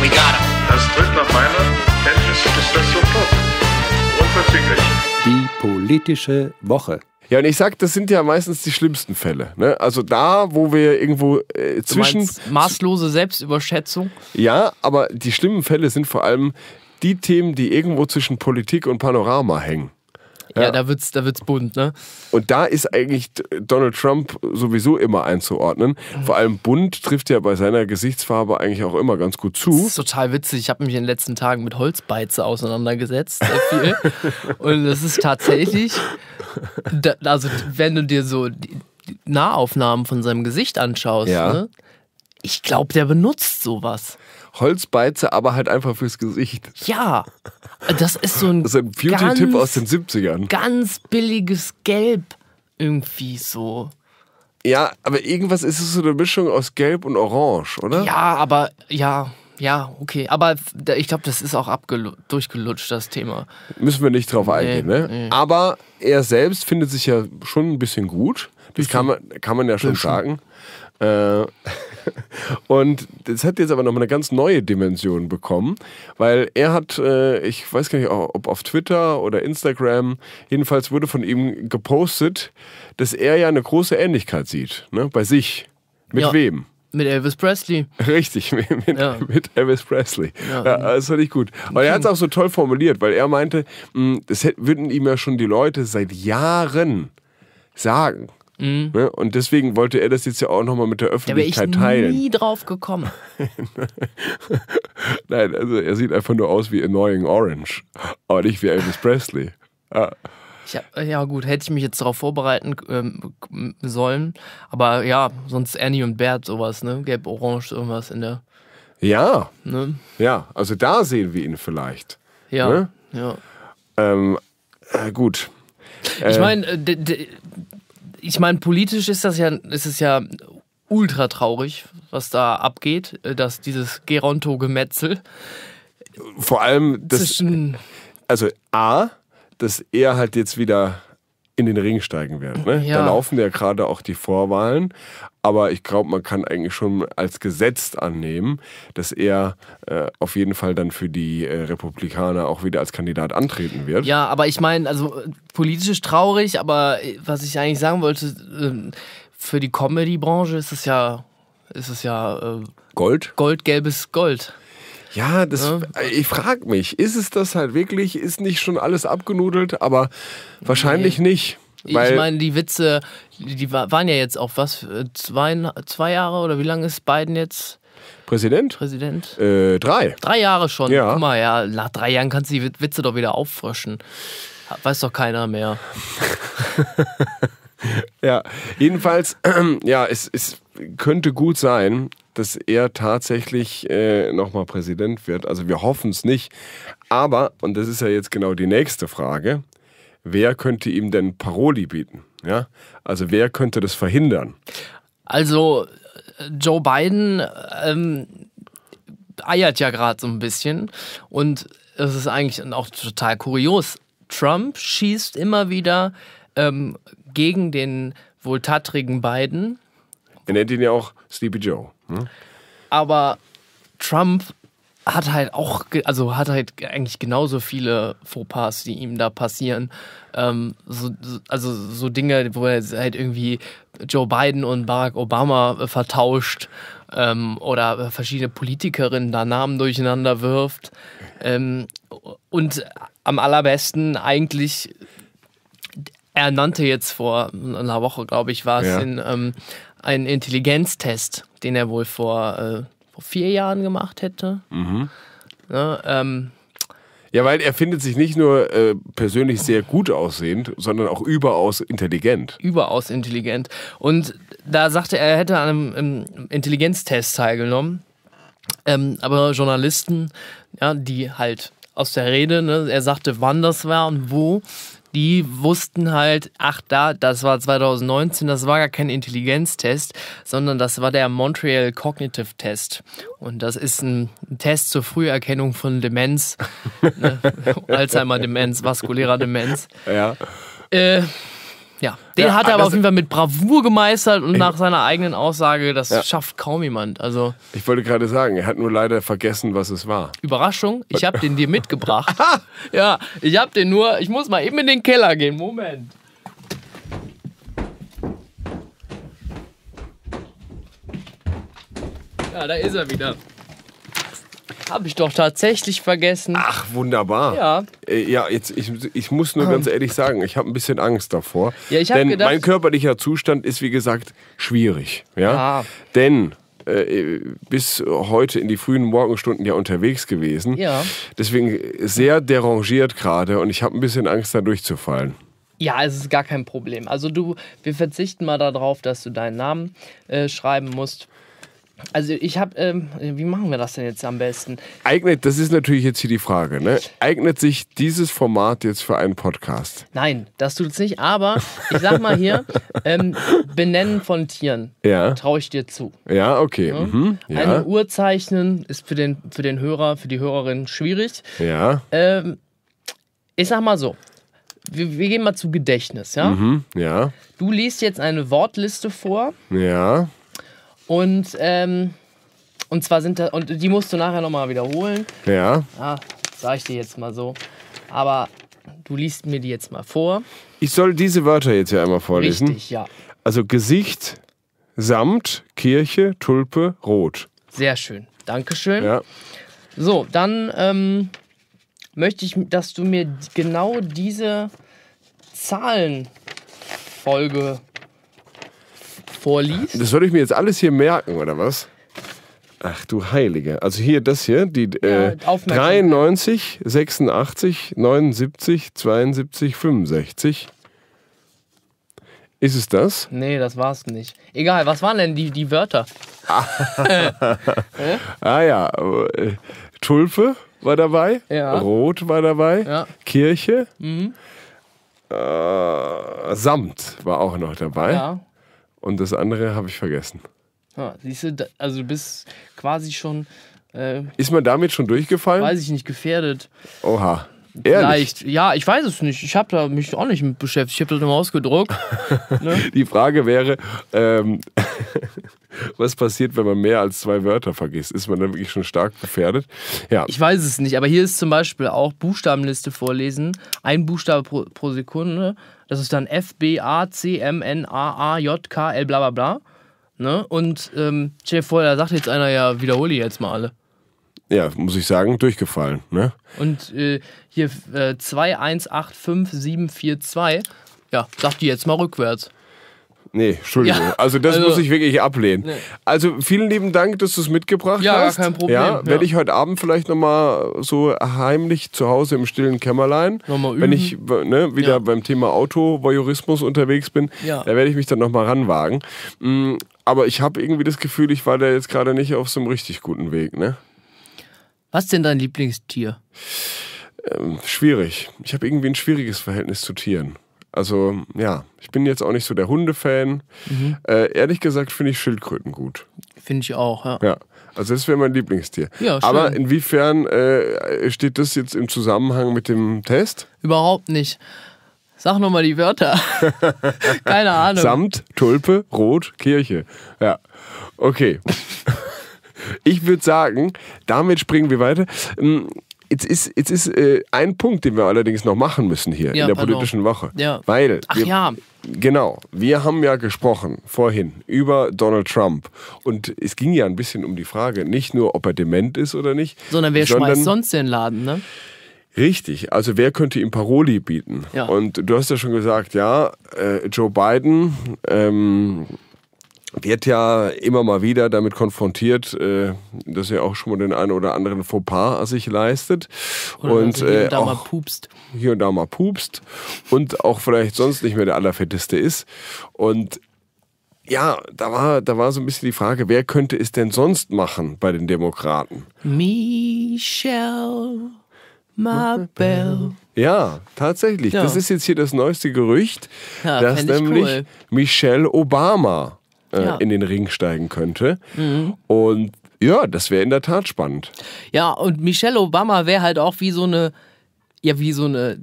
we got him. Das tritt nach meiner Kenntnis ist das sofort. Unverzüglich. Die politische Woche. Ja, und ich sag, das sind ja meistens die schlimmsten Fälle. Ne? Also da, wo wir irgendwo äh, zwischen. maßlose Selbstüberschätzung. Ja, aber die schlimmen Fälle sind vor allem die Themen, die irgendwo zwischen Politik und Panorama hängen. Ja, Ja. da wird's, da wird's bunt, ne? Und da ist eigentlich Donald Trump sowieso immer einzuordnen. Vor allem bunt trifft ja bei seiner Gesichtsfarbe eigentlich auch immer ganz gut Das zu. ist total witzig. Ich habe mich in den letzten Tagen mit Holzbeize auseinandergesetzt, sehr viel. *laughs* Und das ist tatsächlich, da, also wenn du dir so Nahaufnahmen von seinem Gesicht anschaust, Ja. ne? ich glaube, der benutzt sowas. Holzbeize, aber halt einfach fürs Gesicht. Ja, das ist so ein, Das ist ein Beauty-Tipp ganz, aus den 70ern. ganz billiges Gelb irgendwie so. Ja, aber irgendwas ist es so eine Mischung aus Gelb und Orange, oder? Ja, aber ja, ja, okay. Aber ich glaube, das ist auch durchgelutscht, das Thema. Müssen wir nicht drauf eingehen, ne? nee. Aber er selbst findet sich ja schon ein bisschen gut. Das kann man, kann man ja schon sagen. Äh, *laughs* und das hat jetzt aber noch mal eine ganz neue Dimension bekommen, weil er hat, äh, ich weiß gar nicht, ob auf Twitter oder Instagram, jedenfalls wurde von ihm gepostet, dass er ja eine große Ähnlichkeit sieht, ne? Bei sich. Mit Ja. wem? Mit Elvis Presley. *laughs* Richtig, mit, Ja. mit Elvis Presley. Ja. Ja. das fand ich gut. Aber er hat es auch so toll formuliert, weil er meinte, mh, das würden ihm ja schon die Leute seit Jahren sagen. Ne? Und deswegen wollte er das jetzt ja auch nochmal mit der Da wäre ich Öffentlichkeit teilen. nie drauf gekommen. *laughs* Nein, also er sieht einfach nur aus wie Annoying Orange, aber nicht wie Elvis Presley. Ah. Ich hab, ja gut, hätte ich mich jetzt darauf vorbereiten ähm, sollen. Aber ja, sonst Annie und Bert sowas, ne? Gelb-Orange, irgendwas in der, Ja, ne? ja, also da sehen wir ihn vielleicht. Ja, Ne? ja. Ähm, äh, gut. Ich meine, äh, ich meine, politisch ist das ja, ist es ja ultra traurig, was da abgeht, äh, dass dieses Geronto-Gemetzel Vor allem, das, also A, dass er halt jetzt wieder in den Ring steigen wird. Ne? Ja. Da laufen ja gerade auch die Vorwahlen. Aber ich glaube, man kann eigentlich schon als gesetzt annehmen, dass er äh, auf jeden Fall dann für die äh, Republikaner auch wieder als Kandidat antreten wird. Ja, aber ich meine, also äh, politisch traurig, aber äh, was ich eigentlich sagen wollte, ähm, für die Comedy-Branche ist es ja, ist es ja äh, Gold? goldgelbes Gold. Ja, das, ich frage mich, ist es das halt wirklich? Ist nicht schon alles abgenudelt? Aber wahrscheinlich nicht. Weil, ich meine, die Witze, die wa- waren ja jetzt auch was, äh, zwei, zwei Jahre oder wie lange ist Biden jetzt Präsident? Präsident? Äh, drei. Drei Jahre schon. Ja. Guck mal, ja, nach drei Jahren kannst du die Wit- Witze doch wieder auffrischen. Weiß doch keiner mehr. *laughs* Ja, jedenfalls, *clears throat* ja, es, es könnte gut sein, dass er tatsächlich äh, nochmal Präsident wird. Also wir hoffen es nicht. Aber, und das ist ja jetzt genau die nächste Frage, wer könnte ihm denn Paroli bieten? Ja? Also wer könnte das verhindern? Also, äh, Joe Biden ähm, eiert ja gerade so ein bisschen. Und es ist eigentlich auch total kurios. Trump schießt immer wieder ähm, gegen den wohltattrigen Biden. Er nennt ihn ja auch Sleepy Joe. Hm? Aber Trump hat halt auch, also hat halt eigentlich genauso viele Fauxpas, die ihm da passieren. Ähm, so, so- also so Dinge, wo er halt irgendwie Joe Biden und Barack Obama äh, vertauscht ähm, oder verschiedene Politikerinnen da Namen durcheinander wirft. Ähm, und am allerbesten eigentlich, er nannte jetzt vor einer Woche, glaube ich, war es Ja. in, ähm, einen Intelligenztest, den er wohl vor, äh, vor vier Jahren gemacht hätte. Ne, ähm, Ja, weil er findet sich nicht nur äh, persönlich sehr gut aussehend, sondern auch überaus intelligent. überaus intelligent. Und da sagte er, er hätte an einem ähm, Intelligenztest teilgenommen. Ähm, aber Journalisten, ja, die halt aus der Rede, ne, er sagte, wann das war und wo, die wussten halt, ach da, das war 2019, das war gar kein Intelligenztest, sondern das war der Montreal Cognitive Test. Und das ist ein Test zur Früherkennung von Demenz, ne, *laughs* Alzheimer-Demenz, vaskulärer Demenz. Ja. Äh, ja, den Ja, hat er aber auf jeden Fall mit Bravour gemeistert und nach seiner eigenen Aussage, das schafft kaum jemand. Also Ich wollte gerade sagen, er hat nur leider vergessen, was es war. Überraschung, ich habe den dir mitgebracht. *laughs* ja, ich habe den nur, ich muss mal eben in den Keller gehen. Moment. Ja, da ist er wieder. Habe ich doch tatsächlich vergessen. Ach, wunderbar. Ja. Äh, Ja, jetzt, ich, ich muss nur ganz ehrlich sagen, ich habe ein bisschen Angst davor. Ja, ich Denn gedacht- mein körperlicher Zustand ist, wie gesagt, schwierig. Ja? Ja. Denn äh, bis heute in die frühen Morgenstunden ja unterwegs gewesen. Ja. Deswegen sehr derangiert gerade und ich habe ein bisschen Angst, da durchzufallen. Ja, es ist gar kein Problem. Also du, wir verzichten mal darauf, dass du deinen Namen äh, schreiben musst. Also ich habe, ähm, wie machen wir das denn jetzt am besten? Eignet, das ist natürlich jetzt hier die Frage, ne? eignet sich dieses Format jetzt für einen Podcast? Nein, das tut's nicht. Aber ich sag mal hier, *laughs* ähm, Benennen von Tieren Ja, traue ich dir zu. ja, okay. Mhm. Eine Ja, Uhr zeichnen ist für den, für den Hörer, für die Hörerin schwierig. ja, Ähm, ich sag mal so, wir, wir gehen mal zu Gedächtnis, ja? mhm. ja, Du liest jetzt eine Wortliste vor ja. Und, ähm, und zwar sind da, und die musst du nachher nochmal wiederholen. Ja, Ah, sag ich dir jetzt mal so. Aber du liest mir die jetzt mal vor. ich soll diese Wörter jetzt ja einmal vorlesen. Richtig, ja. Also Gesicht, Samt, Kirche, Tulpe, Rot. Sehr schön. Dankeschön. Ja, So, dann ähm, möchte ich, dass du mir genau diese Zahlenfolge vorliest. das soll ich mir jetzt alles hier merken, oder was? Ach du Heilige. Also hier das hier, die äh, Ja, aufmerksam. 93, 86, 79, 72, 65. Ist es das? Nee, das war's nicht. Egal, was waren denn die, die Wörter? *laughs* Ah ja, äh, Tulpe war dabei, Ja. Rot war dabei, Ja. Mhm. Kirche, äh, Samt war auch noch dabei Ja. Und das andere habe ich vergessen. ja siehst du, also du bist quasi schon, äh, Ist man damit schon durchgefallen? weiß ich nicht, gefährdet. Oha. Ehrlich? Vielleicht. Ja, ich weiß es nicht. Ich habe da mich auch nicht mit beschäftigt. Ich habe das nur ausgedruckt. *laughs* Die Frage wäre, ähm, *laughs* was passiert, wenn man mehr als zwei Wörter vergisst? Ist man dann wirklich schon stark gefährdet? Ja, Ich weiß es nicht, aber hier ist zum Beispiel auch Buchstabenliste vorlesen. Ein Buchstabe pro, pro Sekunde. Das ist dann F, B, A, C, M, N, A, A, J, K, L, bla bla bla. Ne? Und ähm, stell dir vor, da sagt jetzt einer, ja, wiederhole jetzt mal alle. Ja, muss ich sagen, durchgefallen. Ne? Und äh, hier äh, 2185742, ja, sag die jetzt mal rückwärts. Nee, Entschuldigung. Ja, also das also- muss ich wirklich ablehnen. Nee. Also vielen lieben Dank, dass du es mitgebracht Ja, hast. kein Problem, Ja, ja. werde ich heute Abend vielleicht nochmal so heimlich zu Hause im stillen Kämmerlein, Nochmal wenn üben. ich ne, wieder Ja. beim Thema Autovoyeurismus unterwegs bin, Ja. da werde ich mich dann nochmal ranwagen. Mm, Aber ich habe irgendwie das Gefühl, ich war da jetzt gerade nicht auf so einem richtig guten Weg. Ne? Was ist denn dein Lieblingstier? Ähm, schwierig. Ich habe irgendwie ein schwieriges Verhältnis zu Tieren. Also ja, ich bin jetzt auch nicht so der Hundefan. Mhm. Äh, ehrlich gesagt finde ich Schildkröten gut. Finde ich auch, ja. Ja, also das wäre mein Lieblingstier. Ja, schön. Aber inwiefern äh, steht das jetzt im Zusammenhang mit dem Test? Überhaupt nicht. Sag nochmal die Wörter. *laughs* Keine Ahnung. Samt, Tulpe, Rot, Kirche. Ja, okay. *laughs* ich würde sagen, damit springen wir weiter. Ähm, Jetzt ist, jetzt ist äh, ein Punkt, den wir allerdings noch machen müssen hier Ja, in der pardon. politischen Woche. Ja. Weil Ach wir, ja. Genau, wir haben ja gesprochen vorhin über Donald Trump und es ging ja ein bisschen um die Frage, nicht nur, ob er dement ist oder nicht, Sondern wer schmeißt sonst den Laden, ne? Richtig, also wer könnte ihm Paroli bieten? Ja. Und du hast ja schon gesagt, ja, äh, Joe Biden ähm, wird ja immer mal wieder damit konfrontiert, äh, dass er auch schon mal den einen oder anderen Fauxpas an sich leistet Oder und er hier und da mal pupst. hier und da mal pupst und auch vielleicht sonst nicht mehr der allerfetteste ist. Und ja, da war, da war so ein bisschen die Frage, wer könnte es denn sonst machen bei den Demokraten? Michelle Mabel. Ja, tatsächlich. Ja. Das ist jetzt hier das neueste Gerücht, Ja, dass nämlich cool. Michelle Obama äh, Ja. Mhm. in den Ring steigen könnte. Und ja, das wäre in der Tat spannend. Ja, und Michelle Obama wäre halt auch wie so eine, ja, wie so eine,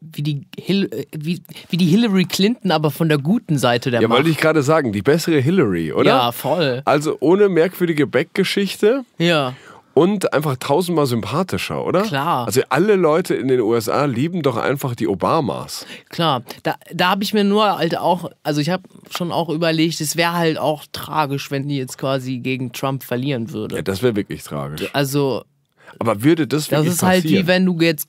wie die, Hil äh, wie, wie die Hillary Clinton, aber von der guten Seite der Ja, Macht. wollte ich gerade sagen, die bessere Hillary, oder? Ja, voll. Also ohne merkwürdige Backgeschichte Ja. Und einfach tausendmal sympathischer, oder? Klar. Also alle Leute in den USA lieben doch einfach die Obamas. Klar, da, da habe ich mir nur halt auch, also ich habe schon auch überlegt, es wäre halt auch tragisch, wenn die jetzt quasi gegen Trump verlieren würde. Ja, das wäre wirklich tragisch. Also, Aber würde das das wirklich ist halt passieren? wie wenn du jetzt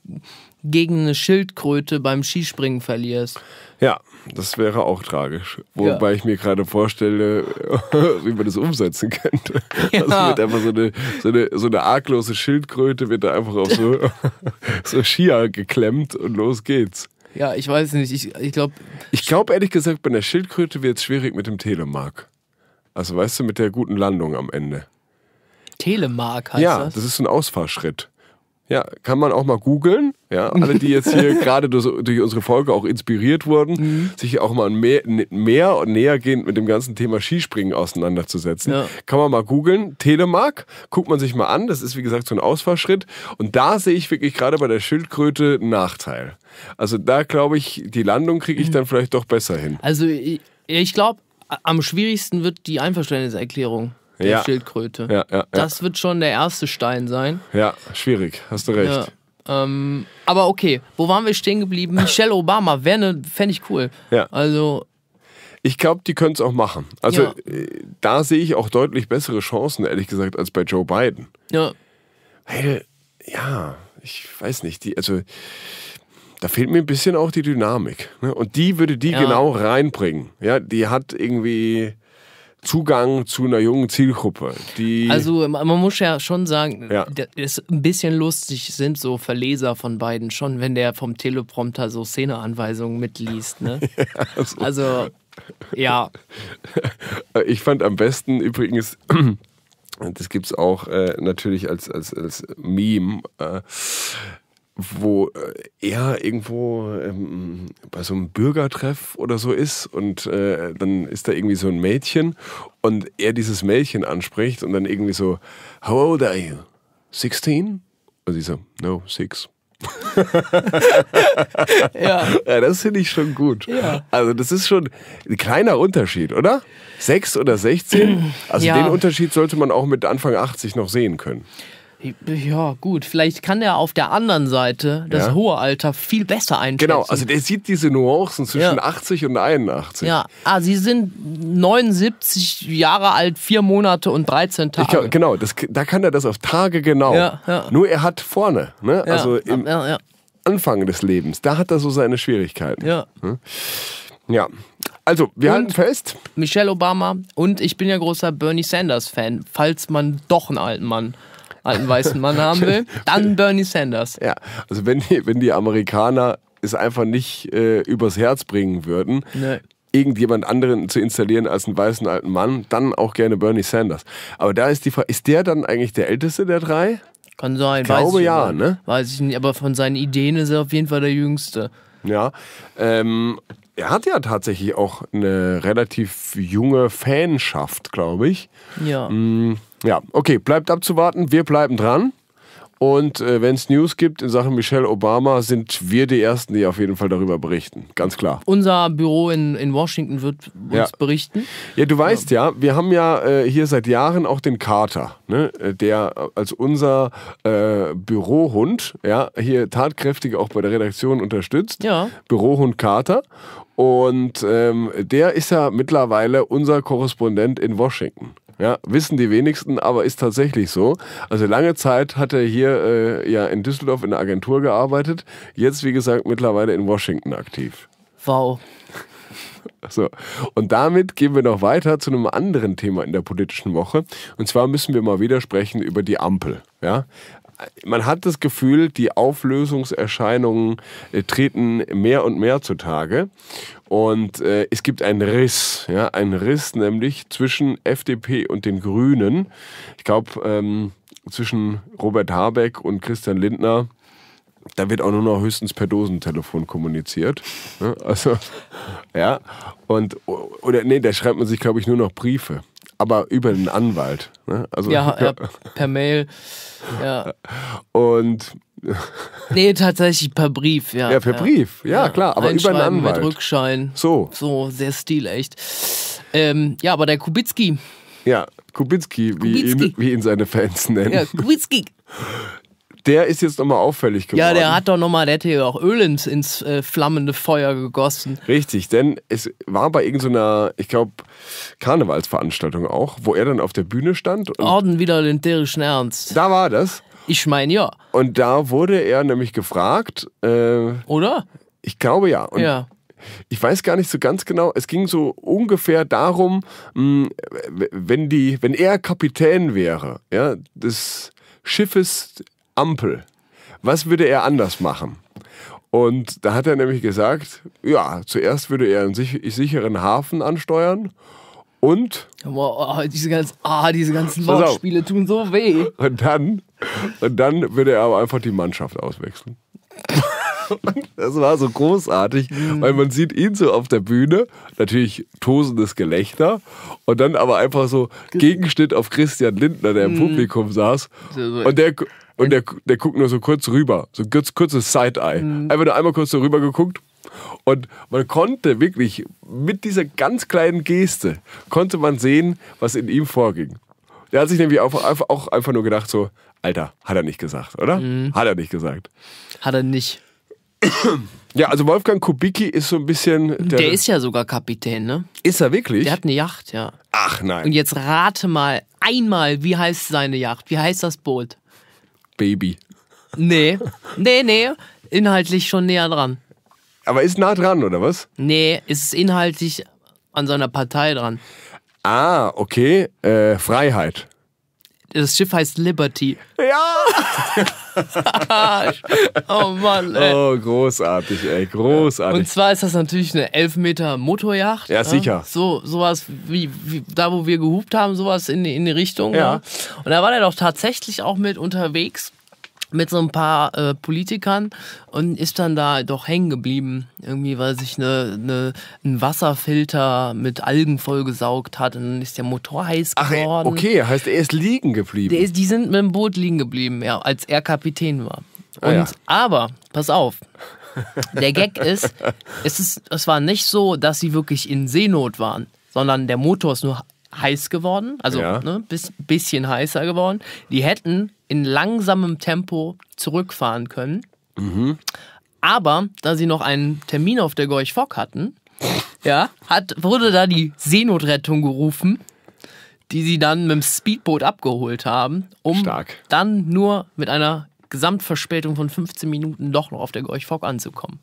gegen eine Schildkröte beim Skispringen verlierst. Ja, das wäre auch tragisch. Wobei ich mir gerade vorstelle, *laughs* wie man das umsetzen könnte. Ja. Also wird einfach so eine, so, eine, so eine arglose Schildkröte wird da einfach auf so, *laughs* so Skier geklemmt und los geht's. Ja, ich weiß nicht, ich, ich glaube, Ich glaube ehrlich gesagt, bei einer Schildkröte wird es schwierig mit dem Telemark. Also weißt du, mit der guten Landung am Ende. Telemark heißt ja, das. das ist ein Ausfahrschritt. Ja, kann man auch mal googeln. Ja, alle, die jetzt hier *laughs* gerade durch, durch unsere Folge auch inspiriert wurden, Mhm. sich auch mal mehr, mehr und nähergehend mit dem ganzen Thema Skispringen auseinanderzusetzen. Ja. Kann man mal googeln. Telemark, guckt man sich mal an. Das ist wie gesagt so ein Ausfahrschritt. Und da sehe ich wirklich gerade bei der Schildkröte einen Nachteil. Also da glaube ich, die Landung kriege ich Mhm. dann vielleicht doch besser hin. Also ich, ich glaube, am schwierigsten wird die Einverständniserklärung der Ja. Schildkröte. Ja, ja. Das wird schon der erste Stein sein. Ja, schwierig. Hast du recht. Ähm, aber okay, wo waren wir stehen geblieben? *coughs* Michelle Obama, wäre ne, fände ich cool. Ja. Also, Ich glaube, die können es auch machen. Also Ja. äh, da sehe ich auch deutlich bessere Chancen, ehrlich gesagt, als bei Joe Biden. ja, Weil, ja, ich weiß nicht, die, also da fehlt mir ein bisschen auch die Dynamik. Ne? Und die würde die Ja. genau reinbringen. Ja, die hat irgendwie Zugang zu einer jungen Zielgruppe. Die, also man muss ja schon sagen, Ja. ist ein bisschen lustig sind so Verleser von beiden schon, wenn der vom Teleprompter so Szeneanweisungen mitliest. Ne? *laughs* Also, ja, Äh, *laughs* Ich fand am besten übrigens, *clears throat* das gibt es auch äh, natürlich als, als, als Meme, äh, wo äh, er irgendwo ähm, bei so einem Bürgertreff oder so ist und äh, dann ist da irgendwie so ein Mädchen und er dieses Mädchen anspricht und dann irgendwie so, How old are you? 16? Und sie so, no, six. *laughs* ja. Ja, das finde ich schon gut. Ja. Also das ist schon ein kleiner Unterschied, oder? Sechs oder 16? Also Ja. den Unterschied sollte man auch mit Anfang 80 noch sehen können. Ja, gut, vielleicht kann er auf der anderen Seite das Ja. hohe Alter viel besser einschätzen. Genau, also der sieht diese Nuancen zwischen Ja. 80 und 81. Ja, ah, sie sind 79 Jahre alt, vier Monate und 13 Ich Tage. glaub, genau, das, da kann er das auf Tage genau. Ja, ja. Nur er hat vorne, ne? also im Anfang des Lebens, da hat er so seine Schwierigkeiten. ja. Ja. Also, wir Und- halten fest, Michelle Obama und ich bin ja großer Bernie Sanders Fan. Falls man doch einen alten Mann, alten weißen Mann *laughs* haben will, dann Bernie Sanders. ja, also wenn die, wenn die Amerikaner es einfach nicht äh, übers Herz bringen würden, Nee. irgendjemand anderen zu installieren als einen weißen alten Mann, dann auch gerne Bernie Sanders. Aber da ist die Frage, ist der dann eigentlich der älteste der drei? Kann sein. Glaube weiß ich ja, nicht. ne? Weiß ich nicht, aber von seinen Ideen ist er auf jeden Fall der Jüngste. Ja. Ähm, er hat ja tatsächlich auch eine relativ junge Fanschaft, glaube ich. Ja. Mm, Ja, okay, bleibt abzuwarten. Wir bleiben dran. Und äh, wenn es News gibt in Sachen Michelle Obama, sind wir die Ersten, die auf jeden Fall darüber berichten. Ganz klar. Unser Büro in, in Washington wird uns Ja. berichten. Ja, du weißt ja, wir haben ja äh, hier seit Jahren auch den Carter, ne, äh, der als unser äh, Bürohund, ja, hier tatkräftig auch bei der Redaktion unterstützt. Ja. Bürohund Carter. Und ähm, der ist ja mittlerweile unser Korrespondent in Washington. Ja, wissen die wenigsten, aber ist tatsächlich so. Also lange Zeit hat er hier äh, ja in Düsseldorf in der Agentur gearbeitet. Jetzt, wie gesagt, mittlerweile in Washington aktiv. Wow. *laughs* So. Und damit gehen wir noch weiter zu einem anderen Thema in der politischen Woche. Und zwar müssen wir mal wieder sprechen über die Ampel. Ja? Man hat das Gefühl, die Auflösungserscheinungen äh, treten mehr und mehr zutage. Und äh, es gibt einen Riss, ja, einen Riss nämlich zwischen FDP und den Grünen. Ich glaube, ähm, zwischen Robert Habeck und Christian Lindner da wird auch nur noch höchstens per Dosentelefon kommuniziert. Ne? Also, *laughs* ja. Und, oder nee, da schreibt man sich, glaube ich, nur noch Briefe. Aber über den Anwalt. Ne? Also, Ja, *laughs* ja, per Mail. Ja. Und *laughs* Nee, tatsächlich per Brief, ja. Ja, per Brief. Ja, klar, aber über einen Anwalt. Mit Rückschein. So. So, sehr stilecht. Ähm, ja, aber der Kubicki. ja, Kubicki, wie, Kubicki. Ihn, wie ihn seine Fans nennen, Ja, Kubicki. *laughs* der ist jetzt nochmal auffällig geworden. Ja, der hat doch nochmal, der hätte ja auch Öl ins, ins äh, flammende Feuer gegossen. Richtig, denn es war bei irgendeiner, ich glaube, Karnevalsveranstaltung auch, wo er dann auf der Bühne stand. Und Orden wieder den tierischen Ernst. da war das. Ich meine, ja. Und da wurde er nämlich gefragt, äh, Oder? ich glaube ja. Und ja. ich weiß gar nicht so ganz genau, es ging so ungefähr darum, mh, wenn, die, wenn er Kapitän wäre, ja, des Schiffes Ampel, was würde er anders machen? Und da hat er nämlich gesagt, ja, zuerst würde er einen sich- sicheren Hafen ansteuern und Boah, oh, diese, ganz, ah, diese ganzen. Wortspiele tun so weh. Und dann, und dann würde er aber einfach die Mannschaft auswechseln. *laughs* Das war so großartig, weil man sieht ihn so auf der Bühne, natürlich tosendes Gelächter und dann aber einfach so Gegenschnitt auf Christian Lindner, der im Publikum saß und der und der, der guckt nur so kurz rüber, so ein kurz, kurzes Side-Eye. Einfach nur einmal kurz so rüber geguckt und man konnte wirklich mit dieser ganz kleinen Geste konnte man sehen, was in ihm vorging. Der hat sich nämlich auch einfach, auch einfach nur gedacht so, Alter, hat er nicht gesagt, oder? Hat er nicht gesagt. Hat er nicht. Ja, also Wolfgang Kubicki ist so ein bisschen. Der, Der ist ja sogar Kapitän, ne? ist er wirklich? Der hat eine Yacht, ja. Ach nein, Und jetzt rate mal einmal, wie heißt seine Yacht? Wie heißt das Boot? Baby. Nee, nee, nee. Inhaltlich schon näher dran. Aber ist nah dran, oder was? Nee, ist inhaltlich an seiner Partei dran. Ah, okay. Äh, Freiheit. Das Schiff heißt Liberty. Ja! *laughs* Oh Mann, ey. Oh, großartig, ey. Großartig. Und zwar ist das natürlich eine 11 Meter Motorjacht. Ja, sicher. So, sowas wie, wie da, wo wir gehupt haben, sowas in, die- in die Richtung. Ja. ne? Und da war der doch tatsächlich auch mit unterwegs mit so ein paar äh, Politikern und ist dann da doch hängen geblieben. Irgendwie, weil sich eine, eine, ein Wasserfilter mit Algen vollgesaugt hat und dann ist der Motor heiß Ach, ey, geworden. okay, heißt er ist liegen geblieben. Der ist, die sind mit dem Boot liegen geblieben, ja, als er Kapitän war. Und, Ah, ja. Aber, pass auf, der Gag ist, es ist, es war nicht so, dass sie wirklich in Seenot waren, sondern der Motor ist nur heiß geworden, also Ja. ne, bis, bisschen heißer geworden. Die hätten in langsamem Tempo zurückfahren können. Aber da sie noch einen Termin auf der Gorch Fock hatten, ja, hat, wurde da die Seenotrettung gerufen, die sie dann mit dem Speedboot abgeholt haben, um Stark. dann nur mit einer Gesamtverspätung von 15 Minuten doch noch auf der Gorch Fock anzukommen.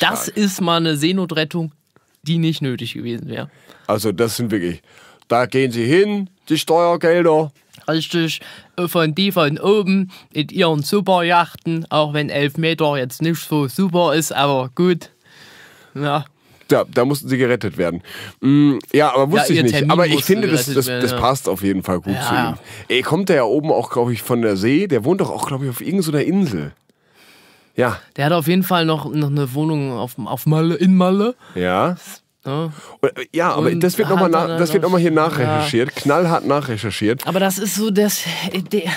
Das Stark. ist mal eine Seenotrettung, die nicht nötig gewesen wäre. Also das sind wirklich, da gehen sie hin, die Steuergelder. Richtig, von die von oben in ihren Superjachten, auch wenn 11 Meter jetzt nicht so super ist, aber gut. Ja, Ja, da mussten sie gerettet werden. Mm, ja, aber wusste Ja, ich nicht. Termin Aber ich finde, das, das, werden, das ja. passt auf jeden Fall gut Ja, zu ihm. Ey, kommt der ja oben auch, glaube ich, von der See. Der wohnt doch auch, glaube ich, auf irgendeiner Insel. Ja, der hat auf jeden Fall noch, noch eine Wohnung auf, auf Malle, in Malle. ja. Ja. Und, äh, ja, aber Und das wird nochmal dann das wird noch- mal hier nachrecherchiert, knallhart nachrecherchiert. Aber das ist so, das, der,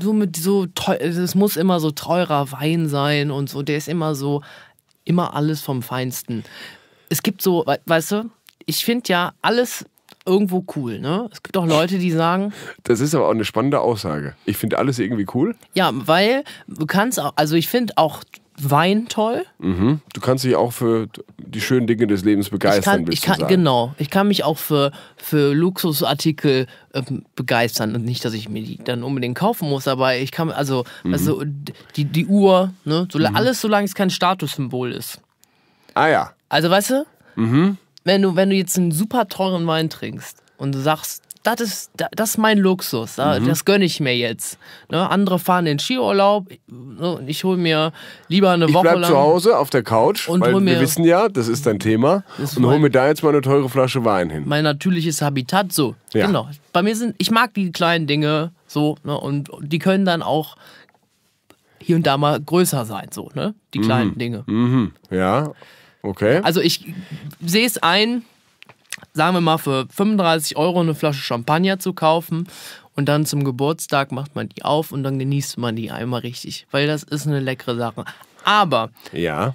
so mit so teuer, es muss immer so teurer Wein sein und so, der ist immer so, immer alles vom Feinsten. Es gibt so, we- weißt du, ich finde ja alles irgendwo cool, ne? Es gibt auch Leute, die sagen, Das ist aber auch eine spannende Aussage. Ich finde alles irgendwie cool. ja, weil du kannst auch, also ich finde auch Wein toll. Mhm. Du kannst dich auch für die schönen Dinge des Lebens Ich begeistern, kann, willst ich kann, sagen. genau, ich kann mich auch für, für Luxusartikel ähm, begeistern und nicht, dass ich mir die dann unbedingt kaufen muss, aber ich kann, also, Mhm. also die, die Uhr, ne, so, alles, solange es kein Statussymbol ist. Ah ja. Also, weißt du, Mhm. wenn du, wenn du jetzt einen super teuren Wein trinkst und du sagst, das ist, da- das ist mein Luxus, Mhm. das gönne ich mir jetzt. Ne, andere fahren in Skiurlaub, ne, ich hole mir lieber eine Ich Woche bleib lang. zu Hause auf der Couch, Und weil wir wissen ja, das ist dein Thema. ist Und hol mein- mir da jetzt mal eine teure Flasche Wein hin. mein natürliches Habitat. So, Ja. genau. Bei mir sind, ich mag die kleinen Dinge so, ne, und die können dann auch hier und da mal größer sein, so, ne? Die kleinen Dinge. Mhm. Ja, okay. Also ich sehe es ein, sagen wir mal, für 35 Euro eine Flasche Champagner zu kaufen und dann zum Geburtstag macht man die auf und dann genießt man die einmal richtig, weil das ist eine leckere Sache. Aber ja.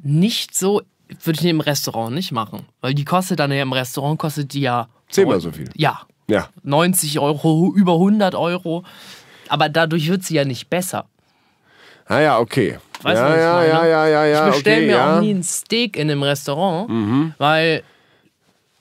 nicht so, würde ich im Restaurant nicht machen, weil die kostet dann ja im Restaurant, kostet die ja... Zehnmal so viel. Ja, Ja. 90 Euro, über 100 Euro. Aber dadurch wird sie ja nicht besser. Ah ja, okay. Weißt du, ja, was ich ja, meine? ja, ja, ja, ja, ich bestelle okay, mir ja. Mhm. auch nie ein Steak in einem Restaurant, weil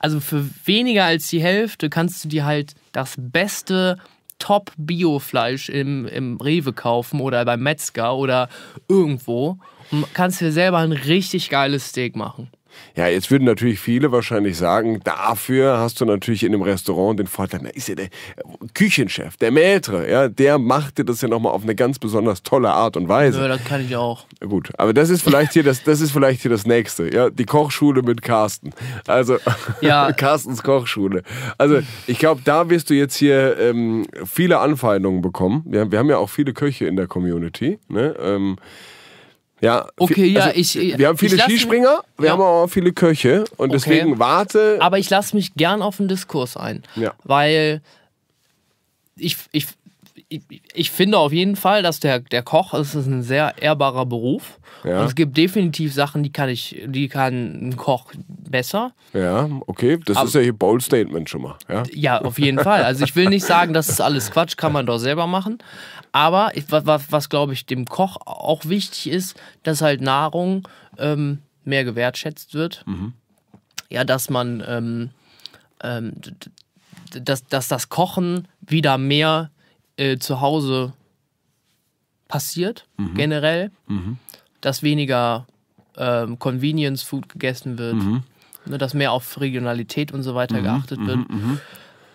also für weniger als die Hälfte kannst du dir halt das beste Top-Bio-Fleisch im, im Rewe kaufen oder beim Metzger oder irgendwo und kannst dir selber ein richtig geiles Steak machen. Ja, jetzt würden natürlich viele wahrscheinlich sagen, dafür hast du natürlich in einem Restaurant den Vorteil, da ist ja der Küchenchef, der Maître, ja, der macht dir das ja nochmal auf eine ganz besonders tolle Art und Weise. Ja, das kann ich auch. Gut, aber das ist vielleicht hier das, das ist vielleicht hier das nächste, ja, die Kochschule mit Carsten. Also Ja. *laughs* Carstens Kochschule. Also ich glaube, da wirst du jetzt hier ähm, viele Anfeindungen bekommen. Wir, wir haben ja auch viele Köche in der Community. Ne? Ähm, ja, Okay, vi- ja, also, ich- Wir haben viele Skispringer, wir Ja. haben aber auch viele Köche und deswegen warte. Aber ich lasse mich gern auf den Diskurs ein. Ja. Weil ich, ich, ich, ich finde auf jeden Fall, dass der, der Koch es ist ein sehr ehrbarer Beruf. Ja. Und es gibt definitiv Sachen, die kann ich, die kann ein Koch besser. Ja, okay, das Aber- ist ja hier Bold Statement schon mal. Ja? Ja, auf jeden Fall. Also ich will nicht sagen, das ist alles Quatsch, kann man doch selber machen. Aber ich, was, was, glaube ich dem Koch auch wichtig ist, dass halt Nahrung ähm, mehr gewertschätzt wird. Ja, dass man, ähm, ähm, dass, dass das Kochen wieder mehr äh, zu Hause passiert, generell. Dass weniger ähm, Convenience Food gegessen wird. Ne, dass mehr auf Regionalität und so weiter geachtet wird.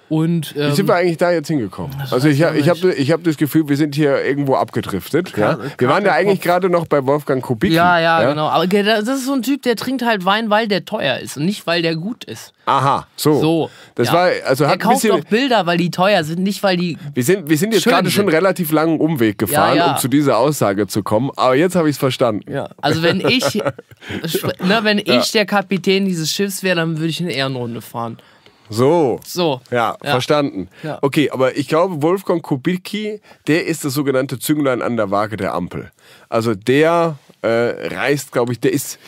Und Wie ähm, sind wir eigentlich da jetzt hingekommen? Also ich, ich habe ich hab das Gefühl, wir sind hier irgendwo abgedriftet. Ja? Wir waren ja eigentlich gerade noch bei Wolfgang Kubicki. ja, ja, genau. Aber das ist so ein Typ, der trinkt halt Wein, weil der teuer ist und nicht, weil der gut ist. Aha, so. So. Das ja. war, also er hat kauft bisschen, auch Bilder, weil die teuer sind, nicht weil die. wir sind, wir sind jetzt gerade schon relativ langen Umweg gefahren, Ja, ja. um zu dieser Aussage zu kommen. Aber jetzt habe ich es verstanden. Ja. Also wenn ich, *laughs* ne, wenn ich der Kapitän dieses Schiffs wäre, dann würde ich eine Ehrenrunde fahren. So. So. Ja, verstanden. Ja. Okay, aber ich glaube, Wolfgang Kubicki, der ist das sogenannte Zünglein an der Waage der Ampel. Also der äh, reist, glaube ich, der ist,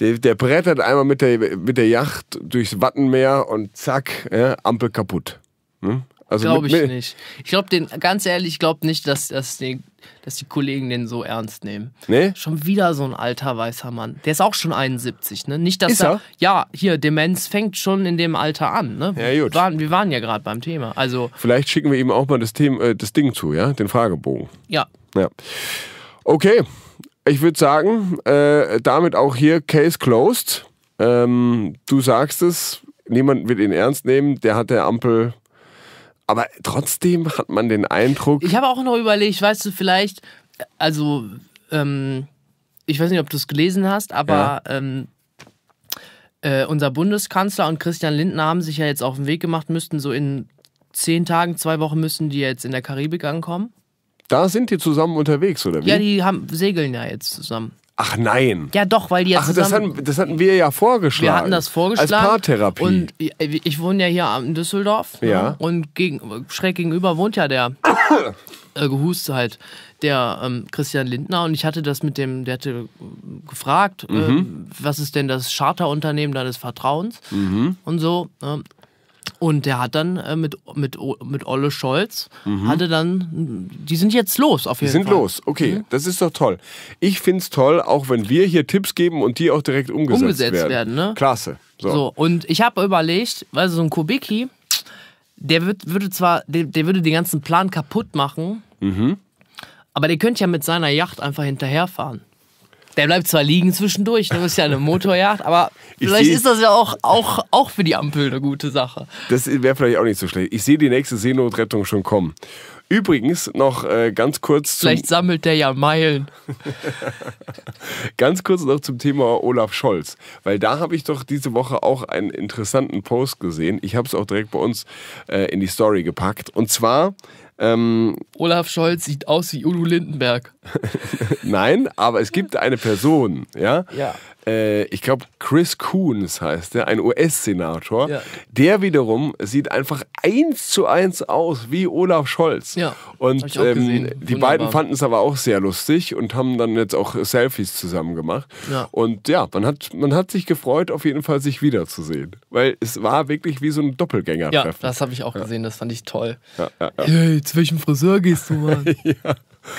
Der, der brettert einmal mit der, mit der Yacht durchs Wattenmeer und zack, ja, Ampel kaputt. Hm? Also Glaube ich mit- nicht. Ich glaube, den, ganz ehrlich, ich glaube nicht, dass, dass, die, dass die Kollegen den so ernst nehmen. Nee? Schon wieder so ein alter weißer Mann. Der ist auch schon 71, ne? Nicht, dass Ist er, er? Ja, hier, Demenz fängt schon in dem Alter an, ne? Ja, gut. Wir waren, wir waren ja gerade beim Thema. Also, Vielleicht schicken wir ihm auch mal das, Thema, äh, das Ding zu, ja, den Fragebogen. ja. Ja. Okay, ich würde sagen, äh, damit auch hier Case closed. Ähm, du sagst es, niemand wird ihn ernst nehmen, der hat der Ampel. Aber trotzdem hat man den Eindruck, Ich habe auch noch überlegt, weißt du, vielleicht, also, ähm, ich weiß nicht, ob du es gelesen hast, aber ähm, äh, unser Bundeskanzler und Christian Lindner haben sich ja jetzt auf den Weg gemacht, müssten so in zehn Tagen, zwei Wochen müssten die jetzt in der Karibik ankommen. da sind die zusammen unterwegs, oder wie? Ja, die haben, segeln ja jetzt zusammen. Ach nein. Ja, doch, weil die jetzt Ach, das hatten, das hatten wir ja vorgeschlagen. wir hatten das vorgeschlagen. Als Paartherapie. Und ich, wohne ja hier in Düsseldorf. ne? Ja. Und gegen, schräg gegenüber wohnt ja der äh, gehust halt, der ähm, Christian Lindner. Und ich hatte das mit dem, der hatte äh, gefragt, Mhm. ähm, was ist denn das Charterunternehmen deines Vertrauens Mhm. und so. ähm, und der hat dann äh, mit, mit, mit Olle Scholz, hatte dann, die sind jetzt los auf Die jeden Mhm. sind Fall. los, okay, das ist doch toll. Ich find's toll, auch wenn wir hier Tipps geben und die auch direkt umgesetzt, Umgesetzt werden. werden, ne? Klasse. So. So, und ich habe überlegt, weil so ein Kubicki, der wird, würde zwar, der, der würde den ganzen Plan kaputt machen, Mhm. aber der könnte ja mit seiner Yacht einfach hinterherfahren. Der bleibt zwar liegen zwischendurch, das ist ja eine Motorjacht, aber Ich vielleicht ist das ja auch, auch, auch für die Ampel eine gute Sache. Das wäre vielleicht auch nicht so schlecht. Ich sehe die nächste Seenotrettung schon kommen. Übrigens noch äh, ganz kurz zum, Vielleicht sammelt der ja Meilen. *laughs* ganz kurz noch zum Thema Olaf Scholz, weil da habe ich doch diese Woche auch einen interessanten Post gesehen. Ich habe es auch direkt bei uns äh, in die Story gepackt und zwar ähm, Olaf Scholz sieht aus wie Udo Lindenberg. *laughs* Nein, aber es gibt eine Person, ja. Ja. Äh, ich glaube, Chris Coons heißt der, ein US-Senator. Ja. Der wiederum sieht einfach eins zu eins aus wie Olaf Scholz. Ja, Und hab ich auch ähm, die beiden fanden es aber auch sehr lustig und haben dann jetzt auch Selfies zusammen gemacht. Ja. Und ja, man hat, man hat sich gefreut, auf jeden Fall sich wiederzusehen. Weil es war wirklich wie so ein Ja, Doppelgänger-Treffen. das habe ich auch gesehen, das fand ich toll. Ja, ja, ja. Hey, zu welchem Friseur gehst du, Mann? *laughs*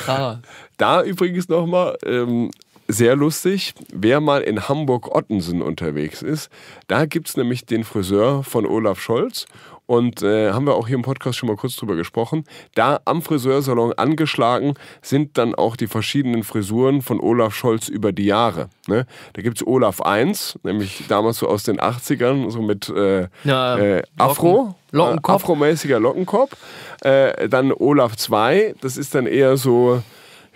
Krass. Da übrigens nochmal ähm, sehr lustig, wer mal in Hamburg-Ottensen unterwegs ist, da gibt es nämlich den Friseur von Olaf Scholz. Und äh, haben wir auch hier im Podcast schon mal kurz drüber gesprochen. Da am Friseursalon angeschlagen sind dann auch die verschiedenen Frisuren von Olaf Scholz über die Jahre. Ne? Da gibt es Olaf 1, nämlich damals so aus den 80ern, so mit äh, Ja, äh, Afro, Locken- Lockenkopf. Äh, afromäßiger Lockenkopf. Äh, dann Olaf 2, das ist dann eher so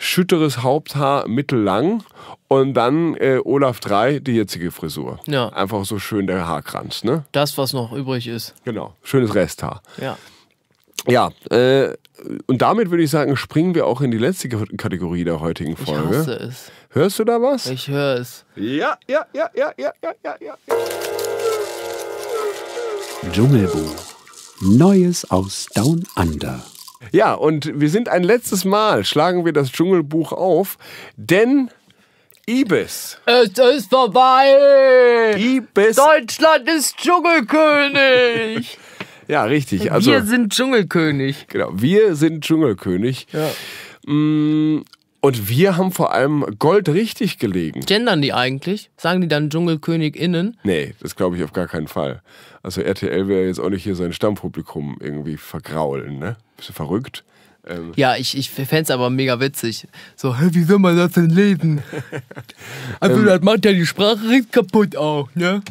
schütteres Haupthaar, mittellang. Und dann äh, Olaf 3, die jetzige Frisur. Ja. Einfach so schön der Haarkranz, ne? Das, was noch übrig ist. Genau. Schönes Resthaar. Ja. Ja, äh, und damit würde ich sagen, springen wir auch in die letzte Kategorie der heutigen Ich Folge. hasse es. Hörst du da was? Ich höre es. Ja, ja, ja, ja, ja, ja, ja, ja. Dschungelbuch. Neues aus Down Under. Ja, und wir sind ein letztes Mal, schlagen wir das Dschungelbuch auf, denn Ibis. Es ist vorbei! Ibis. Deutschland ist Dschungelkönig! *laughs* Ja, richtig. Also, Wir sind Dschungelkönig. genau, wir sind Dschungelkönig. Ja. Und wir haben vor allem Gold richtig gelegen. Gendern die eigentlich? Sagen die dann DschungelkönigInnen? Nee, das glaube ich auf gar keinen Fall. Also RTL wäre jetzt auch nicht hier sein Stammpublikum irgendwie vergraulen, ne? Bist du verrückt? Ähm, Ja, ich, ich fände es aber mega witzig. So, hä, wie soll man das denn lesen? *laughs* Also, das macht ja die Sprache richtig kaputt auch, ne?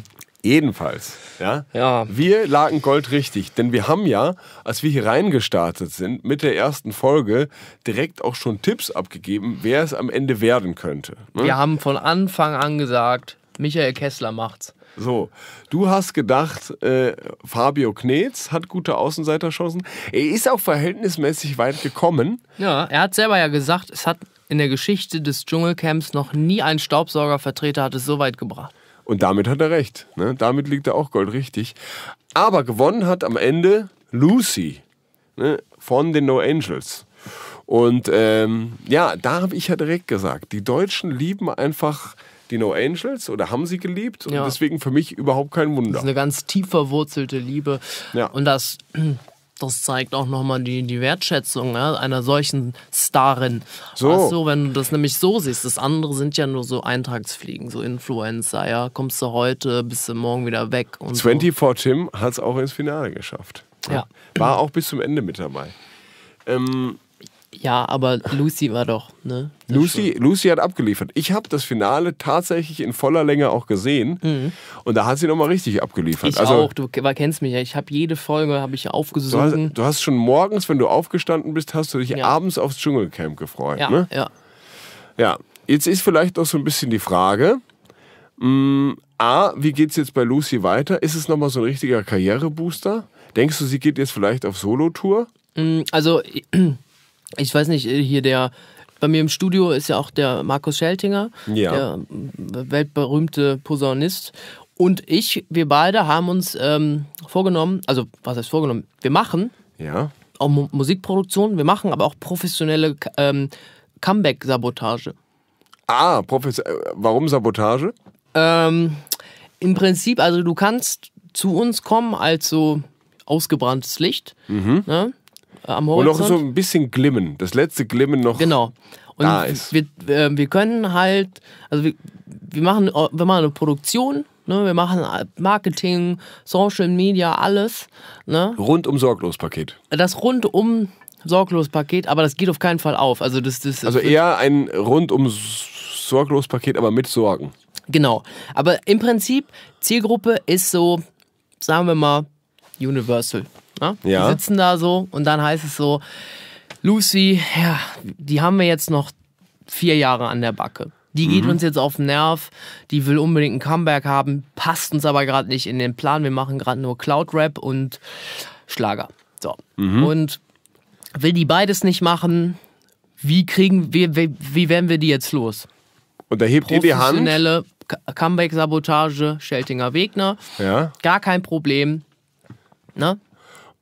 Jedenfalls, ja? Ja. Wir lagen Gold richtig, denn wir haben ja, als wir hier reingestartet sind, mit der ersten Folge direkt auch schon Tipps abgegeben, wer es am Ende werden könnte. Ne? Wir haben von Anfang an gesagt, Michael Kessler macht's. So, du hast gedacht, äh, Fabio Knetz hat gute Außenseiterchancen. Er ist auch verhältnismäßig weit gekommen. Ja, er hat selber ja gesagt, es hat in der Geschichte des Dschungelcamps noch nie ein Staubsaugervertreter hat es so weit gebracht. Und damit hat er recht. Ne? Damit liegt er auch Gold richtig. Aber gewonnen hat am Ende Lucy ne? von den No Angels. Und ähm, ja, da habe ich ja direkt gesagt, die Deutschen lieben einfach die No Angels oder haben sie geliebt. Und Ja. deswegen für mich überhaupt kein Wunder. Das ist eine ganz tief verwurzelte Liebe. Ja. Und das, das zeigt auch nochmal die, die Wertschätzung ja, einer solchen Starin. So. Weißt du, wenn du das nämlich so siehst, das andere sind ja nur so Eintagsfliegen, so Influencer, ja. Kommst du heute, bist du morgen wieder weg. Und 24 Tim hat es auch ins Finale geschafft. Ja. War auch bis zum Ende mit dabei. Ähm, So. Ja, aber Lucy war doch, ne? Das Lucy, Lucy hat abgeliefert. Ich habe das Finale tatsächlich in voller Länge auch gesehen. Und da hat sie nochmal richtig abgeliefert. Ich also, auch, du kennst mich ja. Ich habe jede Folge habe ich Du hast, aufgesogen. du hast schon morgens, wenn du aufgestanden bist, hast du dich Ja. abends aufs Dschungelcamp gefreut. Ja, Ne? ja. Ja, jetzt ist vielleicht noch so ein bisschen die Frage, mh, A, wie geht es jetzt bei Lucy weiter? Ist es nochmal so ein richtiger Karrierebooster? Denkst du, sie geht jetzt vielleicht auf Solo-Tour? Mm, Also, *clears throat* ich weiß nicht, hier der, bei mir im Studio ist ja auch der Markus Scheltinger, Ja. der mm, weltberühmte Posaunist. Und ich, wir beide haben uns ähm, vorgenommen, also was heißt vorgenommen? Wir machen Ja. auch Mu Musikproduktion, wir machen aber auch professionelle ähm, Comeback-Sabotage. Ah, Profes äh, warum Sabotage? Ähm, Im Prinzip, also du kannst zu uns kommen als so ausgebranntes Licht ne, am Mhm. Und noch Horizont. so ein bisschen glimmen. Das letzte Glimmen noch. Genau. Und Da ist. wir, äh, wir können halt, also wir, wir, machen, wir machen eine Produktion, ne, wir machen Marketing, Social Media, alles. Ne, Rundum sorglos Paket. das rundum sorglos Paket, aber das geht auf keinen Fall auf. Also das, das Also eher ein rundum sorglos Paket, aber mit Sorgen. Genau. Aber im Prinzip, Zielgruppe ist so, sagen wir mal, Universal. Ne? Ja. Die sitzen da so und dann heißt es so, Lucy, ja, die haben wir jetzt noch vier Jahre an der Backe. Die geht uns jetzt auf den Nerv, die will unbedingt ein Comeback haben, passt uns aber gerade nicht in den Plan. Wir machen gerade nur Cloud-Rap und Schlager. So. Und will die beides nicht machen, wie kriegen wir, wie, wie werden wir die jetzt los? Und da hebt ihr die Hand. professionelle Comeback-Sabotage, Scheltinger Wegner. Ja. Gar kein Problem. Ne?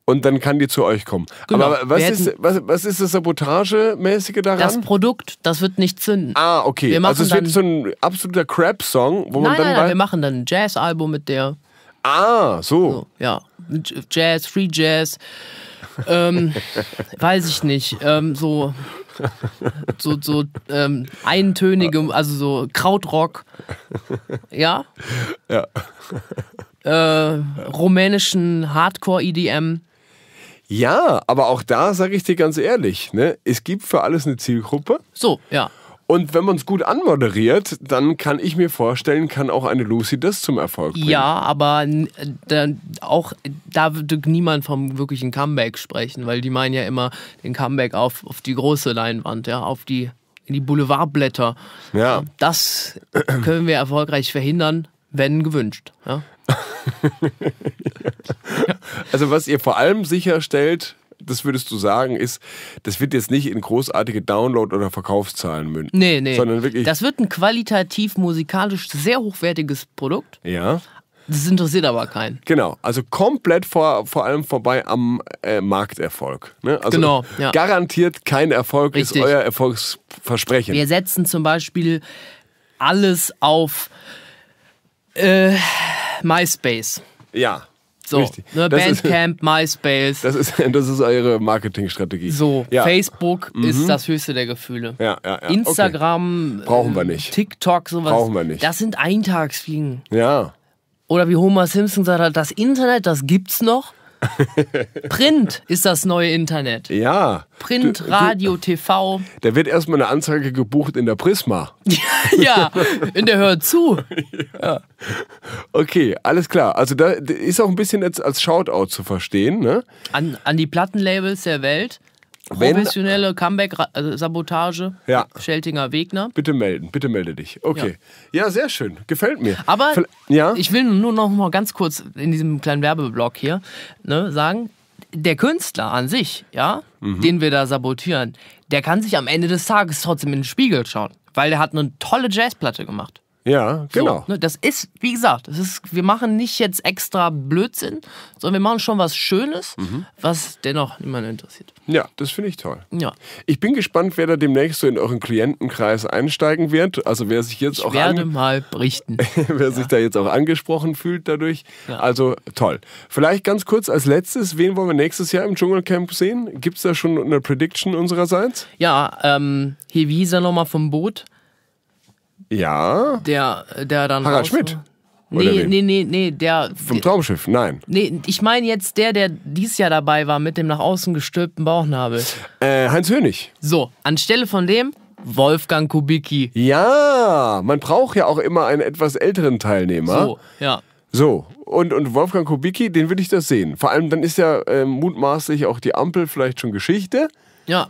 Und dann kann die zu euch kommen. Genau. Aber was ist, was, was ist das Sabotagemäßige daran? Das Produkt, das wird nicht zünden. ah, okay. Wir machen Also es wird dann- so ein absoluter Crap-Song, wo man nein, dann nein, nein, wir machen dann ein Jazz-Album mit der. Ah, so. Ja, J- Jazz, Free Jazz. ähm, *laughs* weiß ich nicht. Ähm, so so, so ähm, eintönige, also so Krautrock. Ja. Ja. Äh, rumänischen Hardcore-EDM. Ja, aber auch da sage ich dir ganz ehrlich, ne, es gibt für alles eine Zielgruppe. So, ja. Und wenn man es gut anmoderiert, dann kann ich mir vorstellen, kann auch eine Lucy das zum Erfolg bringen. Ja, aber n- da, auch da würde niemand vom wirklichen Comeback sprechen, weil die meinen ja immer den Comeback auf, auf die große Leinwand, ja, auf die, in die Boulevardblätter. Ja. Das können wir erfolgreich verhindern, wenn gewünscht. Ja? *laughs* Also was ihr vor allem sicherstellt, das würdest du sagen, ist, das wird jetzt nicht in großartige Download- oder Verkaufszahlen münden. Nee, nee. Sondern wirklich. Das wird ein qualitativ musikalisch sehr hochwertiges Produkt. ja. Das interessiert aber keinen. Genau, also komplett vor, vor allem vorbei am äh, Markterfolg. Ne? Also Genau, ja. garantiert kein Erfolg Richtig. ist euer Erfolgsversprechen. Wir setzen zum Beispiel alles auf äh, MySpace. ja, So, richtig. ne, das, ist, Bandcamp, MySpace. das, ist, *laughs* das ist eure Marketingstrategie. so, ja. Mhm. Facebook ist das höchste der Gefühle. Ja, ja, ja. Instagram, Brauchen wir äh, nicht. TikTok, sowas. Brauchen wir nicht. Das sind Eintagsfliegen. Okay. Ja. Oder wie Homer Simpson gesagt hat, das Internet, das gibt's noch. Print ist das neue Internet. Ja. Print, Du- du- Radio, TV. Da wird erstmal eine Anzeige gebucht in der Prisma. *laughs* ja, und der hört zu. Okay, alles klar. Also da ist auch ein bisschen jetzt als Shoutout zu verstehen. Ne? An, an die Plattenlabels der Welt. Professionelle Comeback-Sabotage. Ja. Scheltinger Wegner. Bitte melden, bitte melde dich. Okay. Ja, sehr schön. Gefällt mir. Aber ja? ich will nur noch mal ganz kurz in diesem kleinen Werbeblock hier ne, sagen, der Künstler an sich, ja, Mhm. den wir da sabotieren, der kann sich am Ende des Tages trotzdem in den Spiegel schauen, weil der hat eine tolle Jazzplatte gemacht. Ja, genau. So, ne, das ist, wie gesagt, das ist, wir machen nicht jetzt extra Blödsinn, sondern wir machen schon was Schönes, Mhm. was dennoch niemanden interessiert. Ja, das finde ich toll. Ja. Ich bin gespannt, wer da demnächst so in euren Klientenkreis einsteigen wird. Also wer sich jetzt Ich auch werde mal berichten. *laughs* wer sich da jetzt auch angesprochen fühlt dadurch. Ja. Also toll. Vielleicht ganz kurz als letztes, wen wollen wir nächstes Jahr im Dschungelcamp sehen? Gibt es da schon eine Prediction unsererseits? Ja, ähm, hier, wie hieß er nochmal vom Boot? Ja. Der, der dann. Harald raus Schmidt? Nee, nee, nee, nee, der. Vom Traumschiff? Nein. Nee, ich meine jetzt der, der dieses Jahr dabei war mit dem nach außen gestülpten Bauchnabel. Äh, Heinz Hönig. So, anstelle von dem Wolfgang Kubicki. Ja, man braucht ja auch immer einen etwas älteren Teilnehmer. So, ja. So, und, und Wolfgang Kubicki, den will ich das sehen. Vor allem, dann ist ja ähm, mutmaßlich auch die Ampel vielleicht schon Geschichte. Ja.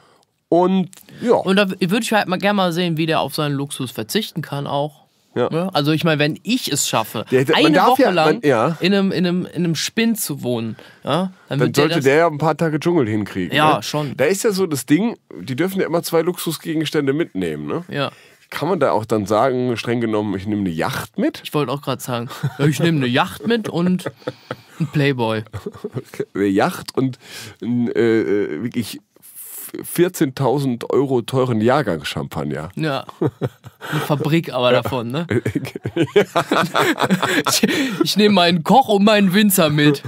Und ja, Und da würde ich halt mal gerne mal sehen, wie der auf seinen Luxus verzichten kann auch. Ja. Ne? Also ich meine, wenn ich es schaffe, Der- der- eine Woche ja- lang man- ja. in, einem, in, einem, in einem Spind zu wohnen, ja, dann, dann sollte der ja ein paar Tage Dschungel hinkriegen. Ja, ne? schon. Da ist ja so das Ding, die dürfen ja immer zwei Luxusgegenstände mitnehmen. Ne? Ja, Kann man da auch dann sagen, streng genommen, ich nehme eine Yacht mit? ich wollte auch gerade sagen, ja, ich nehme eine Yacht mit und einen Playboy. *laughs* Eine Yacht und einen äh, äh, wirklich 14.000 Euro teuren Jahrgang Champagner. Ja. Eine Fabrik aber davon, ne? *laughs* ich ich nehme meinen Koch und meinen Winzer mit.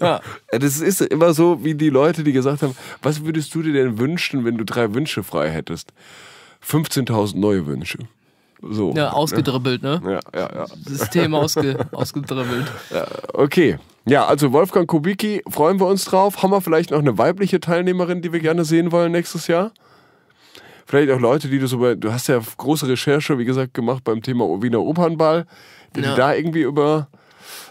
Ja. Ja, Das ist immer so, wie die Leute, die gesagt haben, was würdest du dir denn wünschen, wenn du drei Wünsche frei hättest? 15.000 neue Wünsche. So. ja, ausgedribbelt, ne? Ja, ja, ja. System ausge, ausgedribbelt. *laughs* Okay. Ja, also Wolfgang Kubicki, freuen wir uns drauf. Haben wir vielleicht noch eine weibliche Teilnehmerin, die wir gerne sehen wollen nächstes Jahr? Vielleicht auch Leute, die du so bei, du hast ja große Recherche, wie gesagt, gemacht beim Thema Wiener Opernball, die Ja. da irgendwie über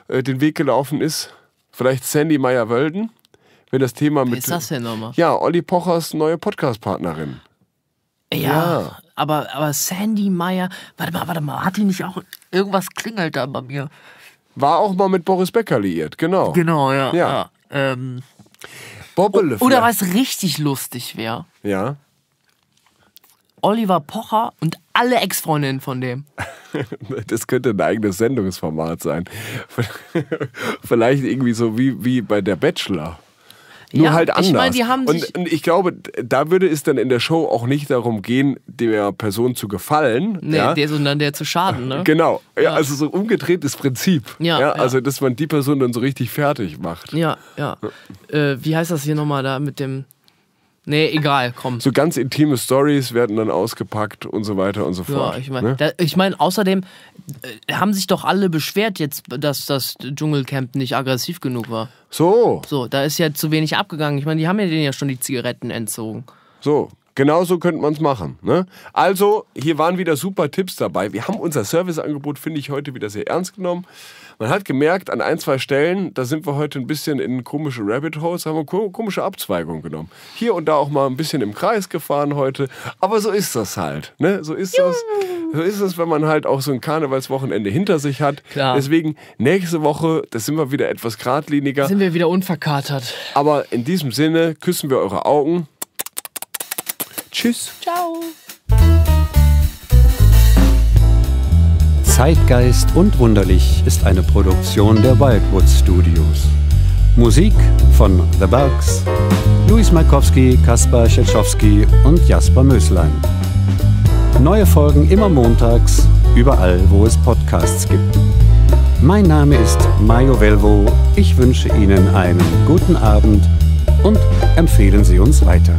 äh, den Weg gelaufen ist. Vielleicht Sandy Meyer-Wölden, wenn das Thema Wer mit. ist das denn nochmal? Ja, Olli Pochers neue Podcast-Partnerin. Ja, Ja. Aber, aber Sandy Meyer, warte mal, warte mal, hat die nicht auch irgendwas klingelt da bei mir? War auch mal mit Boris Becker liiert, genau. Genau, ja. Ja. Ähm, Bobbele. oder was richtig lustig wäre, Ja. Oliver Pocher und alle Ex-Freundinnen von dem. *laughs* Das könnte ein eigenes Sendungsformat sein. *laughs* Vielleicht irgendwie so wie, wie bei der Bachelor. Nur Ja, halt anders. ich meine, die haben und, und ich glaube, da würde es dann in der Show auch nicht darum gehen, der Person zu gefallen. Nee, ja? der, sondern der zu schaden, ne? Genau, ja, also so umgedrehtes Prinzip. Ja, ja. Also, dass man die Person dann so richtig fertig macht. Ja, ja. Äh, wie heißt das hier nochmal da mit dem. Nee, egal, komm. So ganz intime Stories werden dann ausgepackt und so weiter und so Ja, fort. ich meine, ne? ich mein, außerdem äh, haben sich doch alle beschwert jetzt, dass das Dschungelcamp nicht aggressiv genug war. So, So, da ist ja zu wenig abgegangen. Ich meine, die haben ja denen ja schon die Zigaretten entzogen. So, genau so könnte man es machen. Ne? Also, hier waren wieder super Tipps dabei. Wir haben unser Serviceangebot, finde ich, heute wieder sehr ernst genommen. Man hat gemerkt, an ein, zwei Stellen, da sind wir heute ein bisschen in komische Rabbit Holes, haben wir ko- komische Abzweigungen genommen. Hier und da auch mal ein bisschen im Kreis gefahren heute. Aber so ist das halt. Ne? So ist das. So ist es, wenn man halt auch so ein Karnevalswochenende hinter sich hat. Klar. Deswegen nächste Woche, da sind wir wieder etwas geradliniger. Sind wir wieder unverkatert. Aber in diesem Sinne küssen wir eure Augen. Tschüss. Ciao. Zeitgeist und Wunderlich ist eine Produktion der Wildwood Studios. Musik von The Bugs, Luis Markowski, Kaspar Schelschowski und Jasper Möslein. Neue Folgen immer montags, überall, wo es Podcasts gibt. Mein Name ist Mario Velvo. Ich wünsche Ihnen einen guten Abend und empfehlen Sie uns weiter.